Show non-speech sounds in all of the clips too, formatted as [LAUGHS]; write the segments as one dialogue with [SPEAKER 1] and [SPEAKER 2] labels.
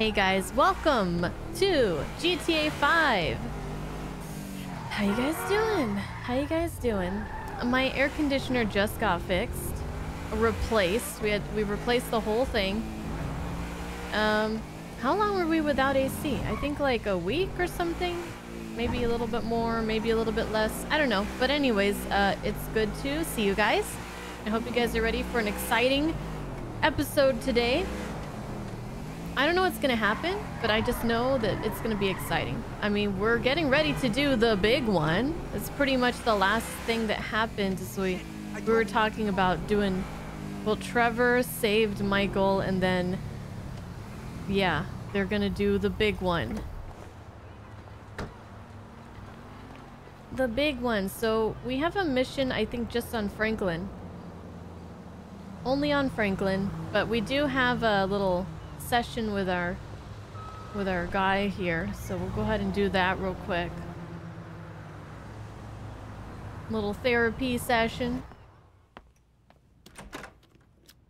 [SPEAKER 1] Hey guys, welcome to GTA 5. How you guys doing? How you guys doing? My air conditioner just got fixed, replaced. We had we replaced the whole thing. Um, how long were we without AC? I think like a week or something. Maybe a little bit more, maybe a little bit less. I don't know. But anyways, uh, it's good to see you guys. I hope you guys are ready for an exciting episode today. I don't know what's going to happen, but I just know that it's going to be exciting. I mean, we're getting ready to do the big one. It's pretty much the last thing that happened. So we, we were talking about doing, well, Trevor saved Michael and then, yeah, they're going to do the big one. The big one. So we have a mission, I think, just on Franklin. Only on Franklin, but we do have a little session with our with our guy here, so we'll go ahead and do that real quick. Little therapy session.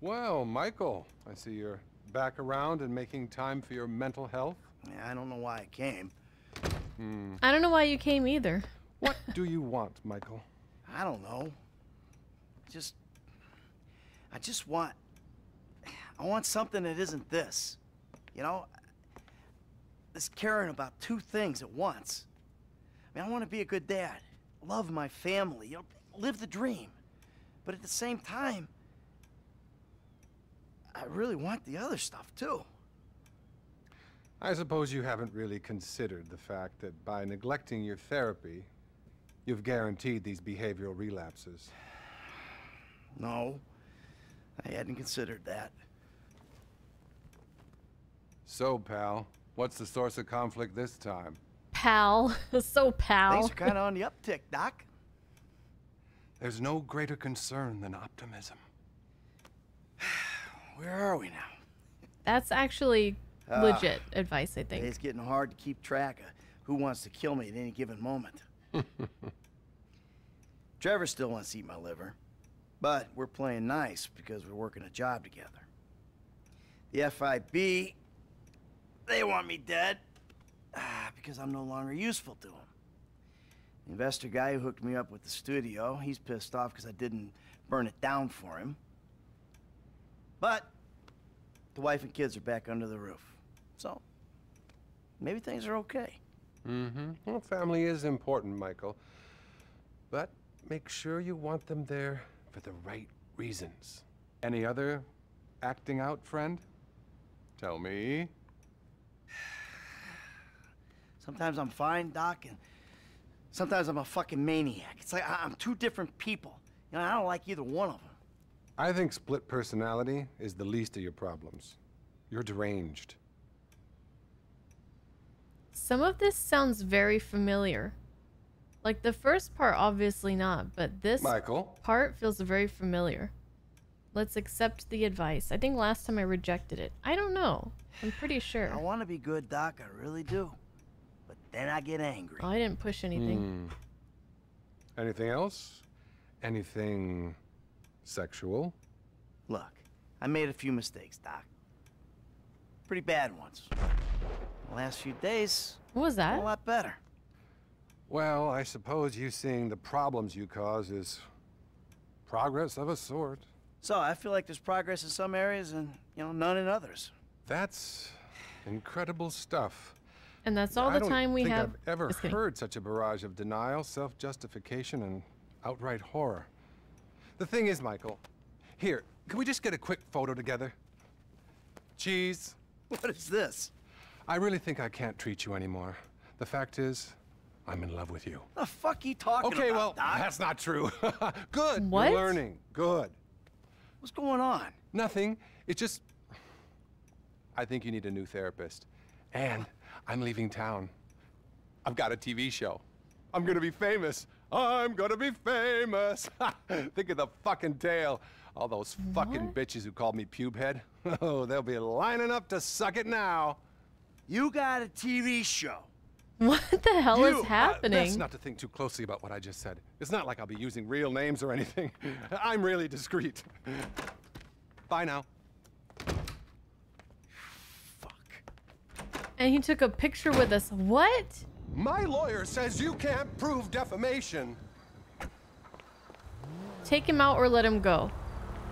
[SPEAKER 2] Well, Michael, I see you're back around and making time for your mental health.
[SPEAKER 3] Yeah, I don't know why I came. Hmm.
[SPEAKER 1] I don't know why you came either.
[SPEAKER 2] What do you want, Michael?
[SPEAKER 3] I don't know. Just, I just want, I want something that isn't this. You know, this caring about two things at once. I mean, I want to be a good dad, love my family, you know, live the dream. But at the same time, I really want the other stuff too.
[SPEAKER 2] I suppose you haven't really considered the fact that by neglecting your therapy, you've guaranteed these behavioral relapses. [SIGHS]
[SPEAKER 3] No, I hadn't considered that.
[SPEAKER 2] So, pal, what's the source of conflict this time?
[SPEAKER 1] Pal. [LAUGHS] so pal.
[SPEAKER 3] Things are kind of on the uptick, Doc.
[SPEAKER 2] There's no greater concern than optimism. [SIGHS]
[SPEAKER 3] Where are we now?
[SPEAKER 1] That's actually
[SPEAKER 3] Ah.
[SPEAKER 1] legit advice, I think.
[SPEAKER 3] It's getting hard to keep track of who wants to kill me at any given moment. [LAUGHS] Trevor still wants to eat my liver, but we're playing nice because we're working a job together. The FIB, they want me dead ah, because I'm no longer useful to them. The investor guy who hooked me up with the studio, he's pissed off because I didn't burn it down for him. But the wife and kids are back under the roof. So, maybe things are okay.
[SPEAKER 2] Mm-hmm. Well, family is important, Michael. But make sure you want them there for the right reasons. Any other acting out, friend? Tell me.
[SPEAKER 3] Sometimes I'm fine, Doc, and sometimes I'm a fucking maniac. It's like I- I'm two different people. You know, I don't like either one of them.
[SPEAKER 2] I think split personality is the least of your problems. You're deranged.
[SPEAKER 1] Some of this sounds very familiar. Like the first part, obviously not, but this
[SPEAKER 2] Michael?
[SPEAKER 1] part feels very familiar. Let's accept the advice. I think last time I rejected it. I don't know. I'm pretty sure.
[SPEAKER 3] I want to be good, Doc, I really do. But then I get angry.
[SPEAKER 1] Oh, I didn't push anything.
[SPEAKER 2] Hmm. Anything else? Anything sexual?
[SPEAKER 3] Look, I made a few mistakes, Doc. Pretty bad ones. The last few days,
[SPEAKER 1] What was that?
[SPEAKER 3] a lot better.
[SPEAKER 2] Well, I suppose you seeing the problems you cause is progress of a sort.
[SPEAKER 3] So I feel like there's progress in some areas and, you know, none in others.
[SPEAKER 2] That's incredible stuff.
[SPEAKER 1] And that's all
[SPEAKER 2] I
[SPEAKER 1] the time we have.
[SPEAKER 2] I've ever
[SPEAKER 1] Just kidding.
[SPEAKER 2] heard such a barrage of denial, self-justification, and outright horror. The thing is, Michael, here, can we just get a quick photo together? Cheese.
[SPEAKER 3] What is this?
[SPEAKER 2] I really think I can't treat you anymore. The fact is, I'm in love with you.
[SPEAKER 3] The fuck you talking
[SPEAKER 2] Okay, well,
[SPEAKER 3] Doc?
[SPEAKER 2] that's not true. [LAUGHS] Good.
[SPEAKER 1] What?
[SPEAKER 2] You're learning. Good.
[SPEAKER 3] What's going on?
[SPEAKER 2] Nothing. It's just. I think you need a new therapist. And I'm leaving town. I've got a TV show. I'm gonna be famous. I'm gonna be famous. [LAUGHS] think of the fucking tale. All those fucking
[SPEAKER 1] What?
[SPEAKER 2] bitches who called me pube head. [LAUGHS] Oh, they'll be lining up to suck it now.
[SPEAKER 3] You got a TV show.
[SPEAKER 1] What the hell
[SPEAKER 2] You-
[SPEAKER 1] is
[SPEAKER 2] uh,
[SPEAKER 1] happening?
[SPEAKER 2] that's not to think too closely about what I just said. It's not like I'll be using real names or anything. [LAUGHS] I'm really discreet. Bye now.
[SPEAKER 3] Fuck.
[SPEAKER 1] And he took a picture with us. What?
[SPEAKER 2] My lawyer says you can't prove defamation.
[SPEAKER 1] Take him out or let him go.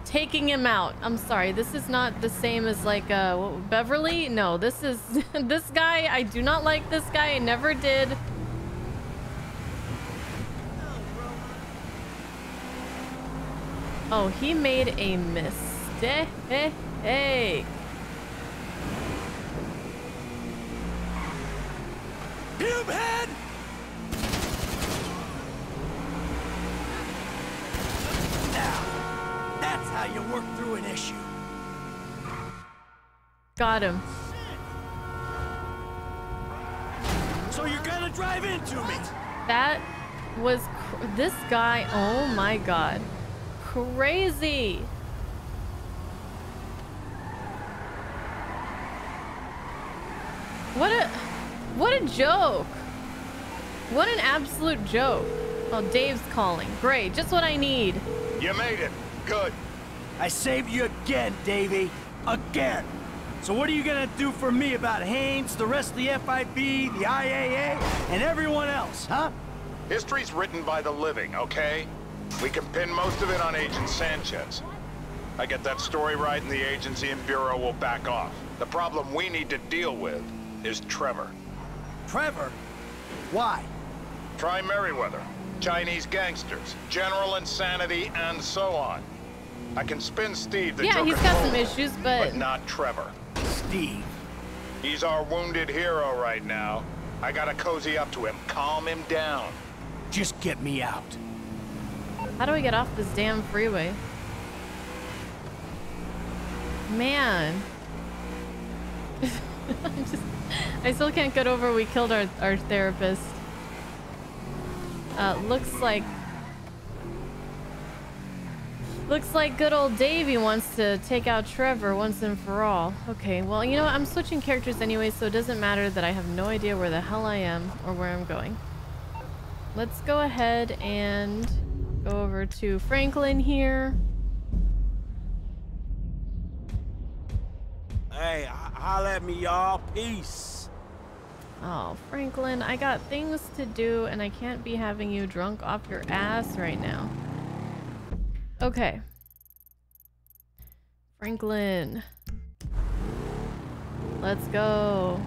[SPEAKER 1] Taking him out. I'm sorry. This is not the same as like uh Beverly. No, this is [LAUGHS] this guy. I do not like this guy. I never did. Oh, he made a mistake.
[SPEAKER 3] Pube head! Now, that's how you work through an issue.
[SPEAKER 1] Got him.
[SPEAKER 3] So you're gonna drive into me?
[SPEAKER 1] That was cr- this guy. Oh my god. Crazy. What a what a joke. What an absolute joke. Oh, Dave's calling. Great. Just what I need.
[SPEAKER 4] You made it. Good.
[SPEAKER 3] I saved you again, Davy. Again. So what are you gonna do for me about Haines, the rest of the FIB, the IAA, and everyone else, huh?
[SPEAKER 4] History's written by the living, okay? We can pin most of it on Agent Sanchez. I get that story right and the agency and Bureau will back off. The problem we need to deal with is Trevor.
[SPEAKER 3] Trevor? Why?
[SPEAKER 4] Try Merryweather, Chinese gangsters, general insanity, and so on. I can spin Steve the
[SPEAKER 1] Yeah,
[SPEAKER 4] Joker
[SPEAKER 1] he's got some
[SPEAKER 4] forward,
[SPEAKER 1] issues, but
[SPEAKER 4] But not Trevor.
[SPEAKER 3] Steve.
[SPEAKER 4] He's our wounded hero right now. I gotta cozy up to him, calm him down.
[SPEAKER 3] Just get me out.
[SPEAKER 1] how do I get off this damn freeway? Man. [LAUGHS] I'm just, I still can't get over we killed our, our therapist. Uh, looks like... Looks like good old Davy wants to take out Trevor once and for all. Okay, well, you know what? I'm switching characters anyway, so it doesn't matter that I have no idea where the hell I am or where I'm going. Let's go ahead and go over to Franklin here.
[SPEAKER 5] Hey, holla at me, y'all. Peace.
[SPEAKER 1] Oh, Franklin, I got things to do and I can't be having you drunk off your ass right now. Okay. Franklin. Let's go.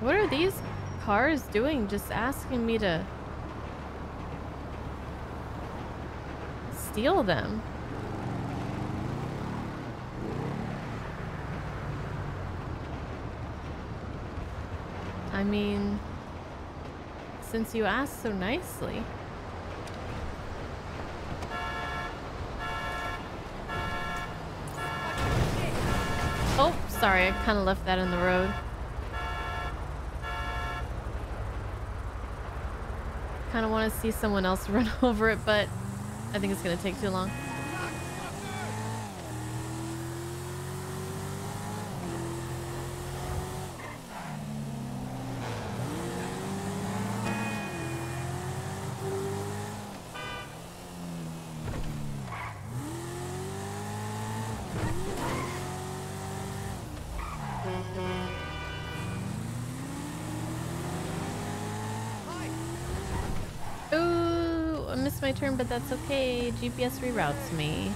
[SPEAKER 1] What are these cars doing? Just asking me to steal them. I mean, since you asked so nicely. Oh, sorry, I kind of left that in the road. Kind of want to see someone else [LAUGHS] run over it, but I think it's going to take too long. Turn, but that's okay. GPS reroutes me.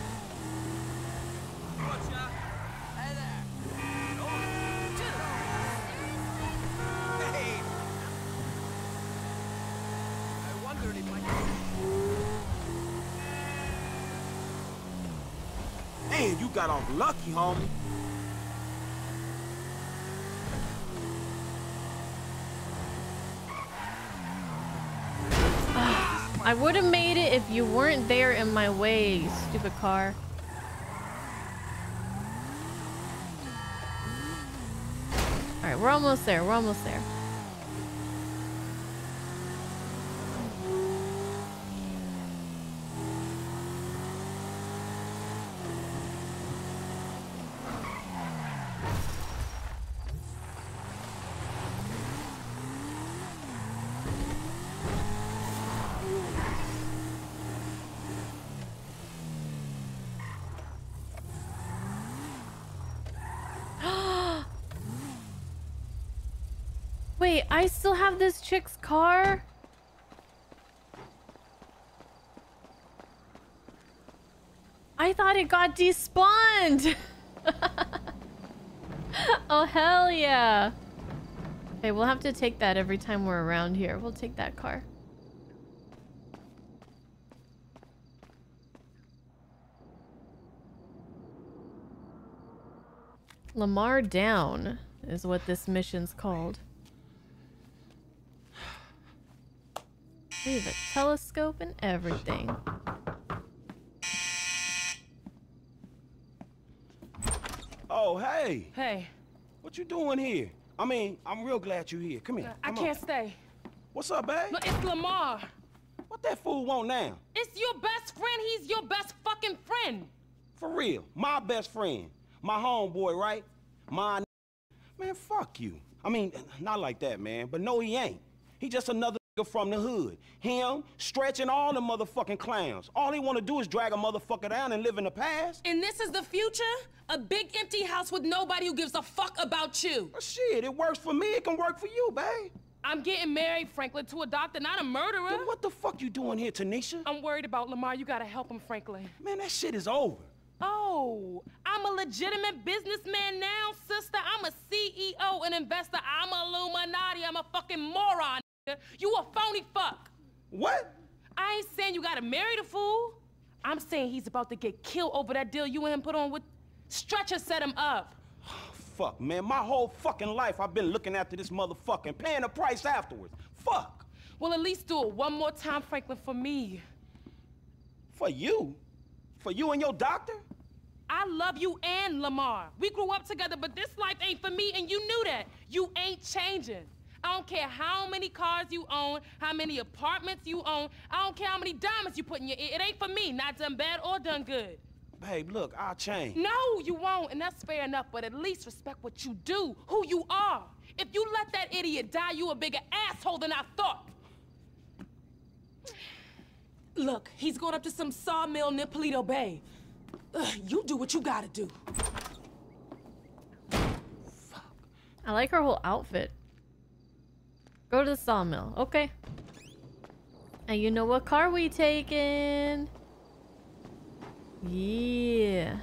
[SPEAKER 5] Man, you got off lucky, homie.
[SPEAKER 1] I would have made it if you weren't there in my way, stupid car. Alright, we're almost there. We're almost there. I still have this chick's car? I thought it got despawned. [LAUGHS] oh, hell yeah. Okay, we'll have to take that every time we're around here. We'll take that car. Lamar Down is what this mission's called. We have a telescope and everything.
[SPEAKER 5] Oh, hey.
[SPEAKER 6] Hey,
[SPEAKER 5] What you doing here? I mean, I'm real glad you're here. Come here.
[SPEAKER 6] Uh, I
[SPEAKER 5] come on.
[SPEAKER 6] can't stay.
[SPEAKER 5] What's up, babe?
[SPEAKER 6] No, it's Lamar.
[SPEAKER 5] What that fool want now?
[SPEAKER 6] It's your best friend. He's your best fucking friend.
[SPEAKER 5] For real. My best friend. My homeboy, right? My Man, fuck you. I mean, not like that, man. But no, he ain't. He just another nigga from the hood. Him, stretching all the motherfucking clowns. All he wanna do is drag a motherfucker down and live in the past.
[SPEAKER 6] And this is the future? A big empty house with nobody who gives a fuck about you.
[SPEAKER 5] Well, shit, it works for me. It can work for you, babe.
[SPEAKER 6] I'm getting married, Franklin, to a doctor, not a murderer.
[SPEAKER 5] Then what the fuck you doing here, Tanisha?
[SPEAKER 6] I'm worried about Lamar. You gotta help him, Franklin.
[SPEAKER 5] Man, that shit is over.
[SPEAKER 6] Oh, I'm a legitimate businessman now, sister. I'm a CEO, an investor. I'm a Illuminati. I'm a fucking moron. [LAUGHS] You a phony fuck.
[SPEAKER 5] What?
[SPEAKER 6] I ain't saying you gotta marry the fool. I'm saying he's about to get killed over that deal you and him put on with Stretcher set him up. [SIGHS]
[SPEAKER 5] Fuck, man. My whole fucking life I've been looking after this motherfucking paying the price afterwards. Fuck.
[SPEAKER 6] Well, at least do it one more time, Franklin, for me.
[SPEAKER 5] For you? For you and your doctor?
[SPEAKER 6] I love you and Lamar. We grew up together, but this life ain't for me, and you knew that. You ain't changing. I don't care how many cars you own, how many apartments you own. I don't care how many diamonds you put in your ear. It ain't for me, not done bad or done good.
[SPEAKER 5] Babe, look, I'll change.
[SPEAKER 6] No, you won't, and that's fair enough, but at least respect what you do, who you are. If you let that idiot die, you a bigger asshole than I thought. Look, he's going up to some sawmill near Paleto Bay. Ugh, you do what you gotta do. Fuck.
[SPEAKER 1] I like her whole outfit. Go to the sawmill. Okay. And you know what car we taking? Yeah.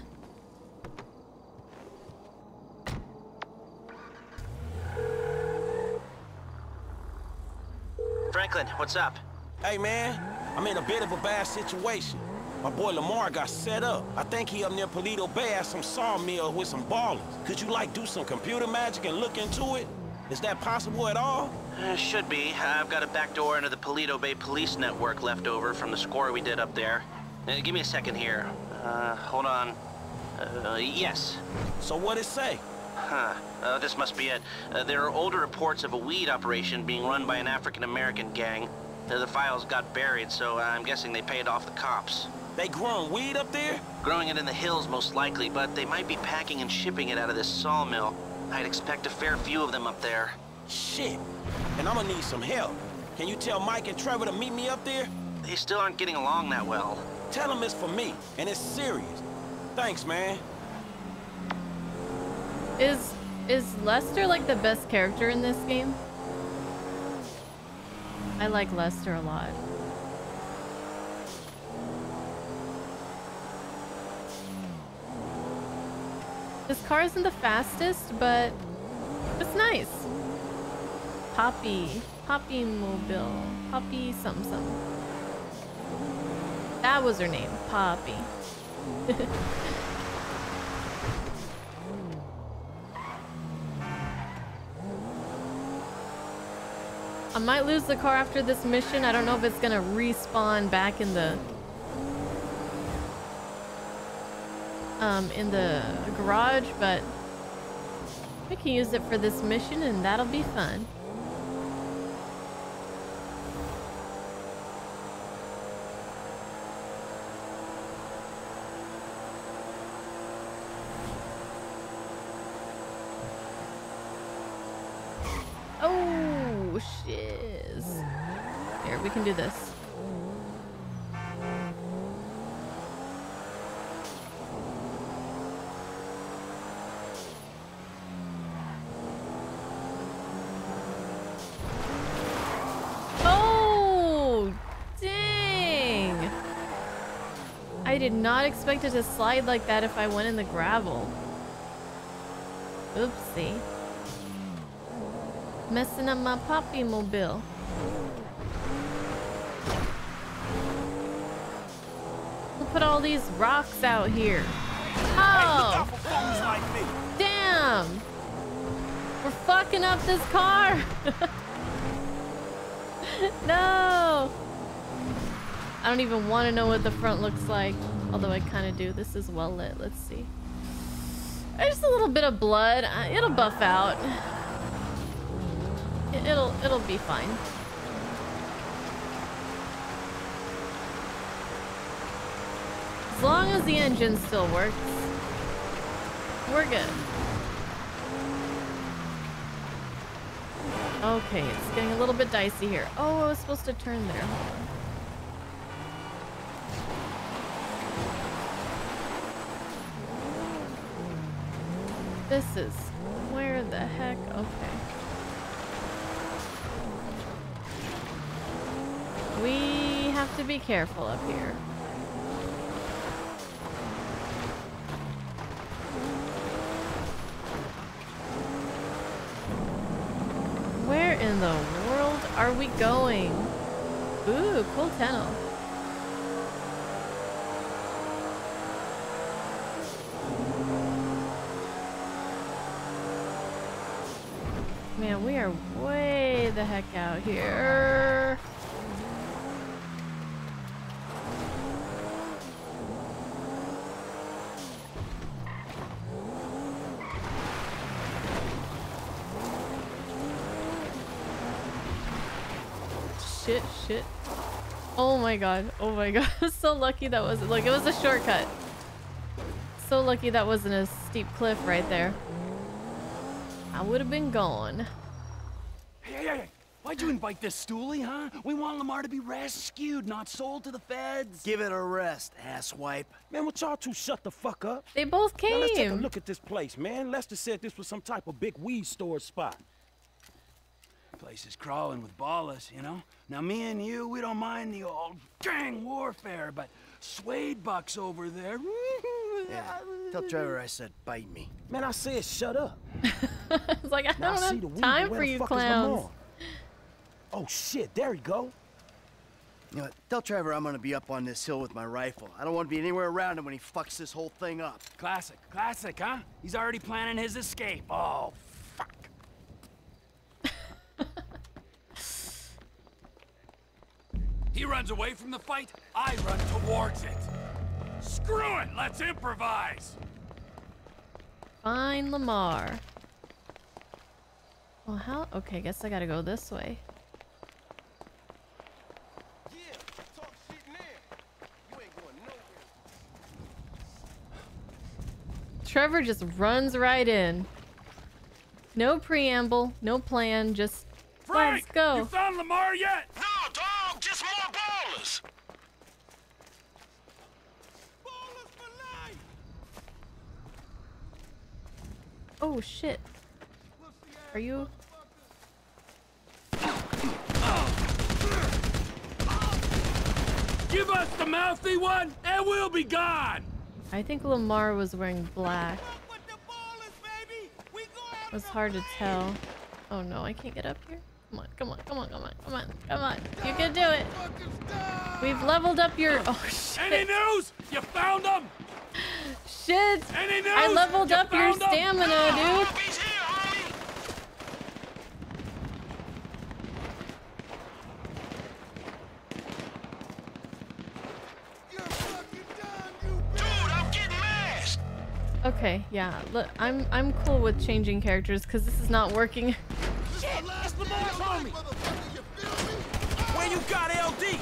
[SPEAKER 7] Franklin, what's up?
[SPEAKER 5] Hey, man, I'm in a bit of a bad situation. My boy Lamar got set up. I think he up near Paleto Bay at some sawmill with some Ballas. Could you, like, do some computer magic and look into it? Is that possible at all?
[SPEAKER 7] Uh, should be. I've got a back door into the Paleto Bay Police Network left over from the score we did up there. Uh, give me a second here. Uh, hold on. Uh, yes.
[SPEAKER 5] So what it say?
[SPEAKER 7] Huh. Uh, this must be it. Uh, there are older reports of a weed operation being run by an African-American gang. Uh, the files got buried, so I'm guessing they paid off the cops.
[SPEAKER 5] They growing weed up there?
[SPEAKER 7] Growing it in the hills, most likely, but they might be packing and shipping it out of this sawmill. I'd expect a fair few of them up there.
[SPEAKER 5] Shit. And I'm gonna need some help. Can you tell Mike and Trevor to meet me up there?
[SPEAKER 7] They still aren't getting along that well.
[SPEAKER 5] Tell them it's for me, and it's serious. Thanks, man.
[SPEAKER 1] Is is Lester like the best character in this game? I like Lester a lot. This car isn't the fastest, but it's nice. Poppy. Poppy Mobile. Poppy something something. That was her name. Poppy. [LAUGHS] I might lose the car after this mission. I don't know if it's gonna respawn back in the um in the garage, but we can use it for this mission and that'll be fun. do this. Oh, dang. I did not expect it to slide like that if I went in the gravel. Oopsie. Messing up my poppy mobile. Put all these rocks out here. Oh! Damn! We're fucking up this car! [LAUGHS] no! I don't even want to know what the front looks like. Although I kind of do. This is well lit. Let's see. Just a little bit of blood. Uh, it'll buff out. It'll it'll be fine. As long as the engine still works, we're good. Okay, it's getting a little bit dicey here. Oh, I was supposed to turn there. This is where the heck? Okay. We have to be careful up here. We going? Ooh, cool tunnel. Man, we are way the heck out here. Shit, shit. Oh my god. Oh my god. [LAUGHS] so lucky that wasn't like it was a shortcut. So lucky that wasn't a steep cliff right there. I would have been gone.
[SPEAKER 8] Hey, hey, hey! Why'd you invite this stoolie, huh? We want Lamar to be rescued, not sold to the feds.
[SPEAKER 3] Give it a rest, asswipe.
[SPEAKER 5] Man, would y'all two shut the fuck up?
[SPEAKER 1] They both came.
[SPEAKER 5] Now let's take a look at this place, man. Lester said this was some type of big weed store spot.
[SPEAKER 8] Place is crawling with ballas, you know? Now, me and you, we don't mind the old gang warfare, but Suede Buck's over there. [LAUGHS]
[SPEAKER 3] Yeah. Tell Trevor I said bite me.
[SPEAKER 5] Man, I said shut up. [LAUGHS]
[SPEAKER 1] it's like I
[SPEAKER 5] Now
[SPEAKER 1] don't
[SPEAKER 5] I see
[SPEAKER 1] have
[SPEAKER 5] the weed,
[SPEAKER 1] time for you
[SPEAKER 5] fuck
[SPEAKER 1] clowns.
[SPEAKER 5] Oh shit, there he go.
[SPEAKER 3] You know? Tell Trevor I'm gonna be up on this hill with my rifle. I don't want to be anywhere around him when he fucks this whole thing up.
[SPEAKER 8] Classic, classic, huh? He's already planning his escape. Oh, fuck. He runs away from the fight, I run towards it. Screw it, let's improvise.
[SPEAKER 1] Find Lamar. Well, how? Okay, guess I gotta go this way. Trevor just runs right in. No preamble, no plan, just
[SPEAKER 8] Frank,
[SPEAKER 1] let's go.
[SPEAKER 8] you found Lamar yet?
[SPEAKER 4] No, dog, just more Ballas.
[SPEAKER 1] Oh shit. Are you?
[SPEAKER 8] Give us the mouthy one, and we'll be gone.
[SPEAKER 1] I think Lamar was wearing black. It was hard to tell. Oh no, I can't get up here. Come on, come on, come on, come on, come on, come on. You can do it. We've leveled up your. Oh [LAUGHS]
[SPEAKER 8] Any news? You found them?
[SPEAKER 1] Shit. I leveled
[SPEAKER 8] You
[SPEAKER 1] up your stamina, oh, dude.
[SPEAKER 4] He's here, homie. Dude, I'm getting mashed.
[SPEAKER 1] Okay, yeah. Look, I'm I'm cool with changing characters because this is not working. [LAUGHS]
[SPEAKER 8] Shit, that's Lamar's homie. Where you got LD?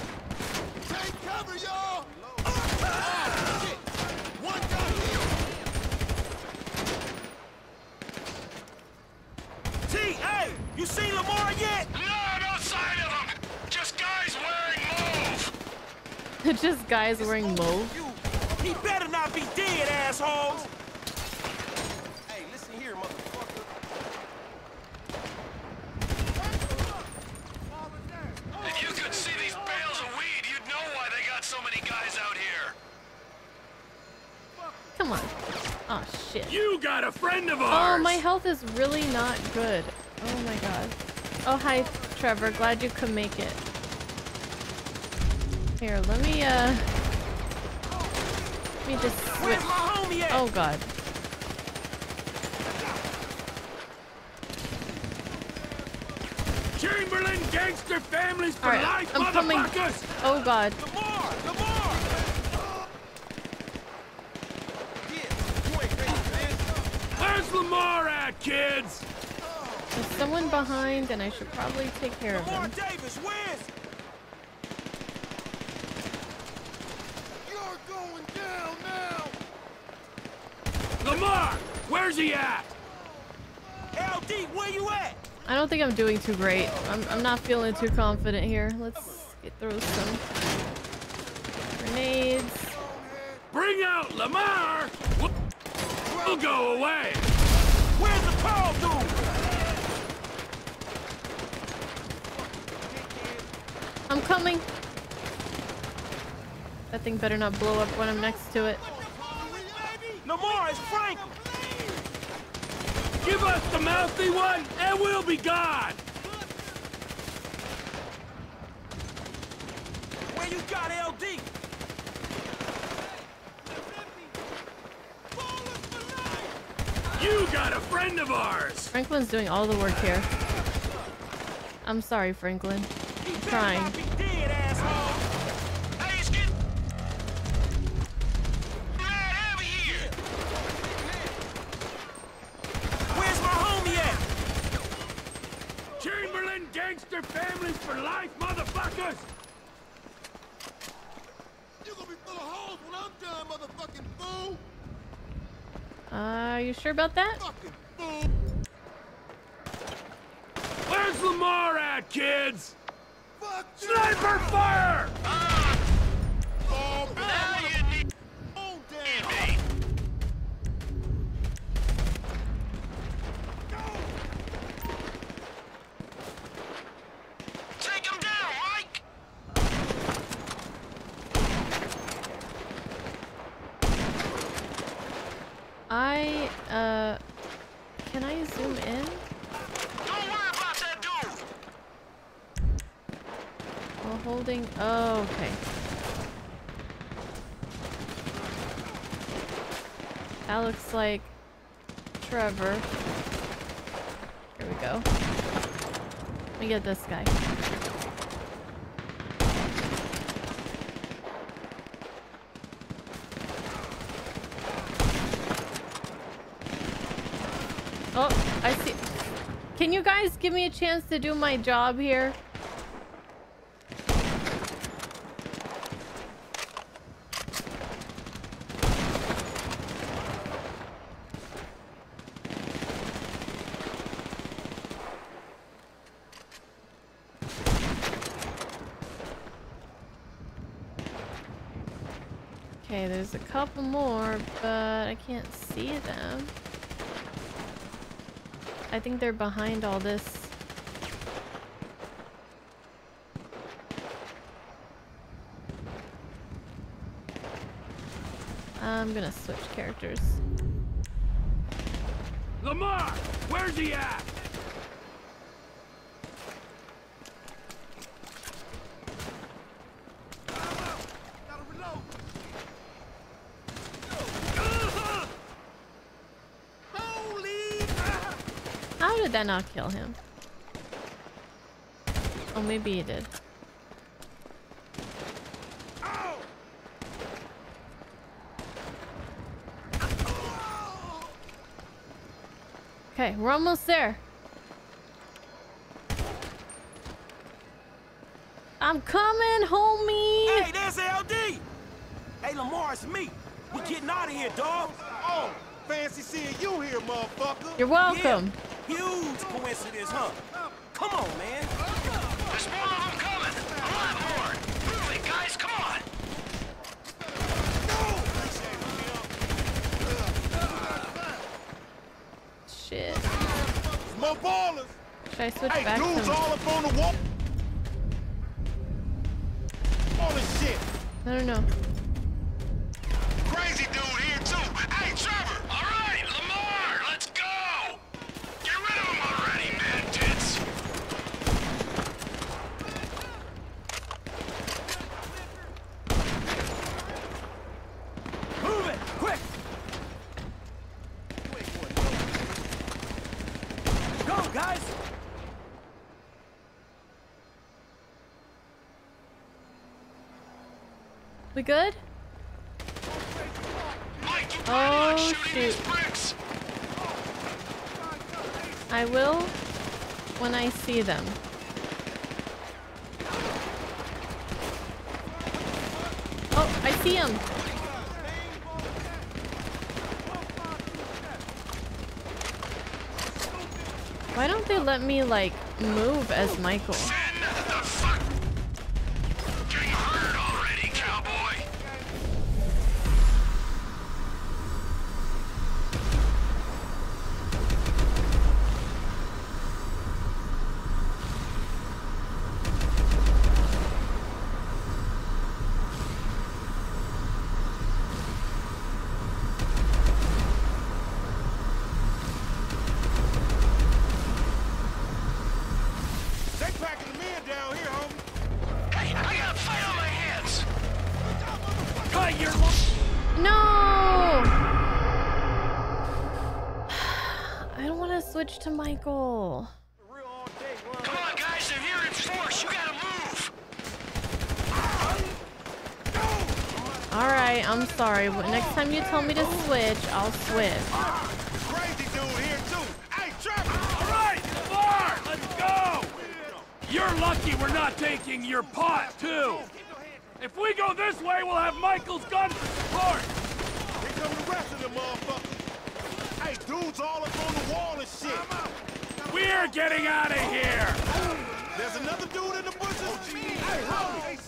[SPEAKER 8] T, hey, you seen Lamar yet?
[SPEAKER 4] No, no sign of him. Just guys wearing mauve. [LAUGHS]
[SPEAKER 1] just guys wearing mauve.
[SPEAKER 8] You, he better not be dead, assholes.
[SPEAKER 2] Hey, listen here, motherfucker.
[SPEAKER 4] If you could see these bales of weed, you'd know why they got so many guys out here.
[SPEAKER 1] Come on. Oh, shit.
[SPEAKER 9] You got a friend of
[SPEAKER 1] oh,
[SPEAKER 9] ours.
[SPEAKER 1] Oh, my health is really not good. Oh my god. Oh, hi, Trevor. Glad you could make it. Here, let me, uh... Let me just switch.
[SPEAKER 5] Where's my homie at?
[SPEAKER 1] Oh god.
[SPEAKER 9] Chamberlain gangster families for
[SPEAKER 1] Alright,
[SPEAKER 9] life,
[SPEAKER 1] I'm coming.
[SPEAKER 9] motherfuckers!
[SPEAKER 1] Oh god.
[SPEAKER 9] Where's Lamar at, kids?
[SPEAKER 1] There's someone behind and I should probably take care of
[SPEAKER 5] Lamar
[SPEAKER 1] him.
[SPEAKER 5] Davis, where's...
[SPEAKER 10] You're going down now!
[SPEAKER 9] Lamar! Where's he at?
[SPEAKER 5] LD, where you at?
[SPEAKER 1] I don't think I'm doing too great. I'm, I'm not feeling too confident here. Let's get through some grenades.
[SPEAKER 9] Bring out Lamar! We'll, we'll go away!
[SPEAKER 5] Where's the tall
[SPEAKER 1] I'm coming. That thing better not blow up when I'm next to it.
[SPEAKER 5] Lamar, it's Frank!
[SPEAKER 9] Give us the mouthy one, and we'll be gone!
[SPEAKER 5] Where you got LD?
[SPEAKER 9] You got a friend of ours!
[SPEAKER 1] Franklin's doing all the work here. I'm sorry, Franklin.
[SPEAKER 5] Better
[SPEAKER 1] Trying.
[SPEAKER 5] not be dead, asshole! Hey, it's getting... Mad heavy here! Where's my homie at?
[SPEAKER 9] Chamberlain gangster families for life, motherfuckers!
[SPEAKER 10] You're gonna be full of holes when I'm done, motherfucking fool!
[SPEAKER 1] Uh, you sure about that?
[SPEAKER 10] Fucking fool!
[SPEAKER 9] Where's Lamar at, kids?
[SPEAKER 10] Fuck you!
[SPEAKER 9] Sniper fire!
[SPEAKER 10] Oh, now you need... Calm down!
[SPEAKER 5] Take him down, Mike!
[SPEAKER 1] I, uh, can I zoom in?
[SPEAKER 5] Don't worry about that dude!
[SPEAKER 1] While holding, oh, okay. That looks like Trevor. Here we go. Let me get this guy. Oh, I see. Can you guys give me a chance to do my job here? Okay, there's a couple more, but I can't see them. I think they're behind all this. I'm gonna switch characters.
[SPEAKER 9] Lamar! Where's he at?
[SPEAKER 10] Gotta reload! Holy...
[SPEAKER 1] How did that not kill him? Oh, maybe he did. Okay, we're almost there. I'm coming, homie.
[SPEAKER 5] Hey, there's LD! Hey, Lamar, it's me. We're getting out of here, dog.
[SPEAKER 10] Oh, fancy seeing you here, motherfucker!
[SPEAKER 1] You're welcome.
[SPEAKER 5] Yeah, huge coincidence, huh? Come on, man. There's more of them coming. A lot more. Move it, guys. Come on.
[SPEAKER 1] Shit.
[SPEAKER 10] More Ballas!
[SPEAKER 1] Should I switch
[SPEAKER 10] Hey,
[SPEAKER 1] back
[SPEAKER 10] dudes
[SPEAKER 1] to...
[SPEAKER 10] all up on the wall! All this shit!
[SPEAKER 1] I don't know.
[SPEAKER 10] Crazy dude here too!
[SPEAKER 5] Come on, guys!
[SPEAKER 1] We good? Oh shoot. I will when I see them. Oh, I see him. Why don't they let me like move as Michael? Michael.
[SPEAKER 8] Come on, guys, they're here in force. You gotta move.
[SPEAKER 1] All right, I'm sorry, but next time you tell me to switch, I'll switch.
[SPEAKER 11] Crazy dude here too. Hey, Trevor!
[SPEAKER 8] All right, Bar, let's go. You're lucky we're not taking your pot, too. If we go this way, we'll have Michael's gun for support.
[SPEAKER 11] Here come the rest of them motherfuckers. Hey, dudes all up on the wall and shit.
[SPEAKER 8] We're getting out of here.
[SPEAKER 11] There's another dude in the bushes. Hey, homie.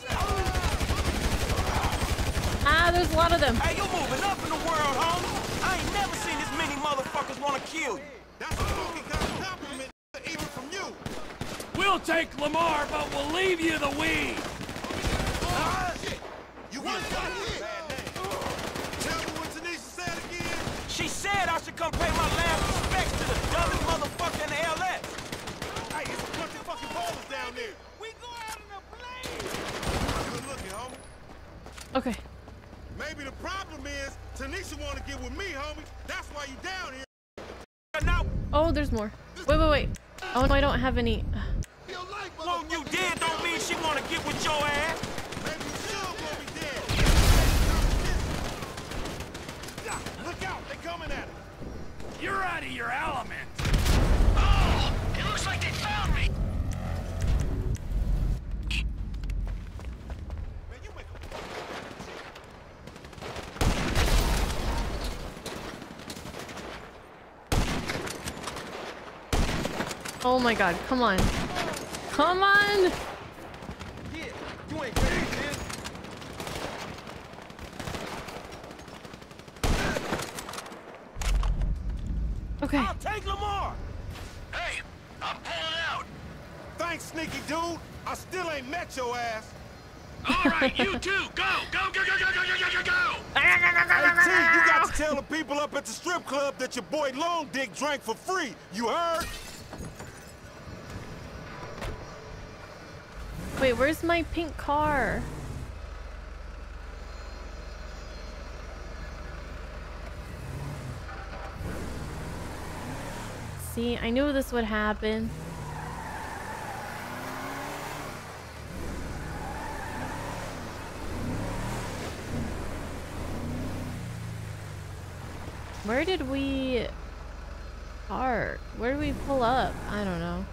[SPEAKER 1] Ah, there's a lot of them.
[SPEAKER 5] Hey, you moving up in the world, homie. I ain't never seen this many motherfuckers wanna kill you.
[SPEAKER 11] That's a fucking kind of compliment, even from you.
[SPEAKER 8] We'll take Lamar, but we'll leave you the weed.
[SPEAKER 11] Oh, shit. You get got hit. Tell me what Tanisha said again.
[SPEAKER 5] She said I should come pay my last respects to the dumbest motherfucker in the LS.
[SPEAKER 11] Hey, it's a bunch of fucking Ballas down there. We go out in a blaze. Good looking, homie.
[SPEAKER 1] Okay.
[SPEAKER 11] Maybe the problem is Tanisha want to get with me, homie. That's why you down here.
[SPEAKER 1] Oh, there's more. Wait, wait, wait. Oh, no, I don't have any.
[SPEAKER 5] Won't you did don't mean she wanna get with your ass.
[SPEAKER 11] Maybe you should want me dead. Look out, they coming at us.
[SPEAKER 8] You're out of your element. Oh, it looks like they found me.
[SPEAKER 1] Oh my god, come on. Come on!
[SPEAKER 11] You ain't crazy, man.
[SPEAKER 1] Okay.
[SPEAKER 5] I'll take Lamar.
[SPEAKER 8] Hey, I'm pulling out.
[SPEAKER 11] Thanks, sneaky dude. I still ain't met your ass.
[SPEAKER 8] All right, you [LAUGHS] too. Go, go, go, go, go, go, go, go, go.
[SPEAKER 11] Hey, T, you got to tell the people up at the strip club that your boy Long Dick drank for free. You heard?
[SPEAKER 1] Wait, where's my pink car? See, I knew this would happen. Where did we park? Where did we pull up? I don't know.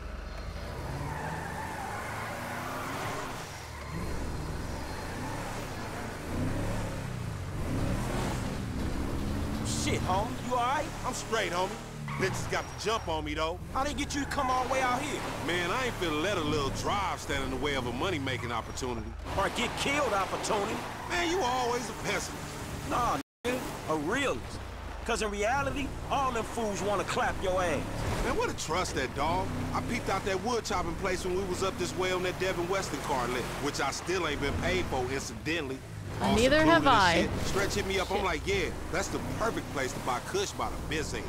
[SPEAKER 5] Homie, you alright?
[SPEAKER 11] I'm straight, homie. Bitches got the jump on me, though.
[SPEAKER 5] How they get you to come all the way out here?
[SPEAKER 11] Man, I ain't finna let a little drive stand in the way of a money-making opportunity.
[SPEAKER 5] Or get killed opportunity?
[SPEAKER 11] Man, you always a pessimist.
[SPEAKER 5] Nah, nigga, a realist. Cause in reality, all them fools wanna clap your ass.
[SPEAKER 11] Man, what a trust that dog. I peeped out that wood chopping place when we was up this way on that Devin Weston car lit, which I still ain't been paid for, incidentally. All
[SPEAKER 1] Neither
[SPEAKER 11] secluded
[SPEAKER 1] have
[SPEAKER 11] and
[SPEAKER 1] I.
[SPEAKER 11] shit. Stretch hit me up, I'm like, yeah, that's the perfect place to buy Kush by the biz end.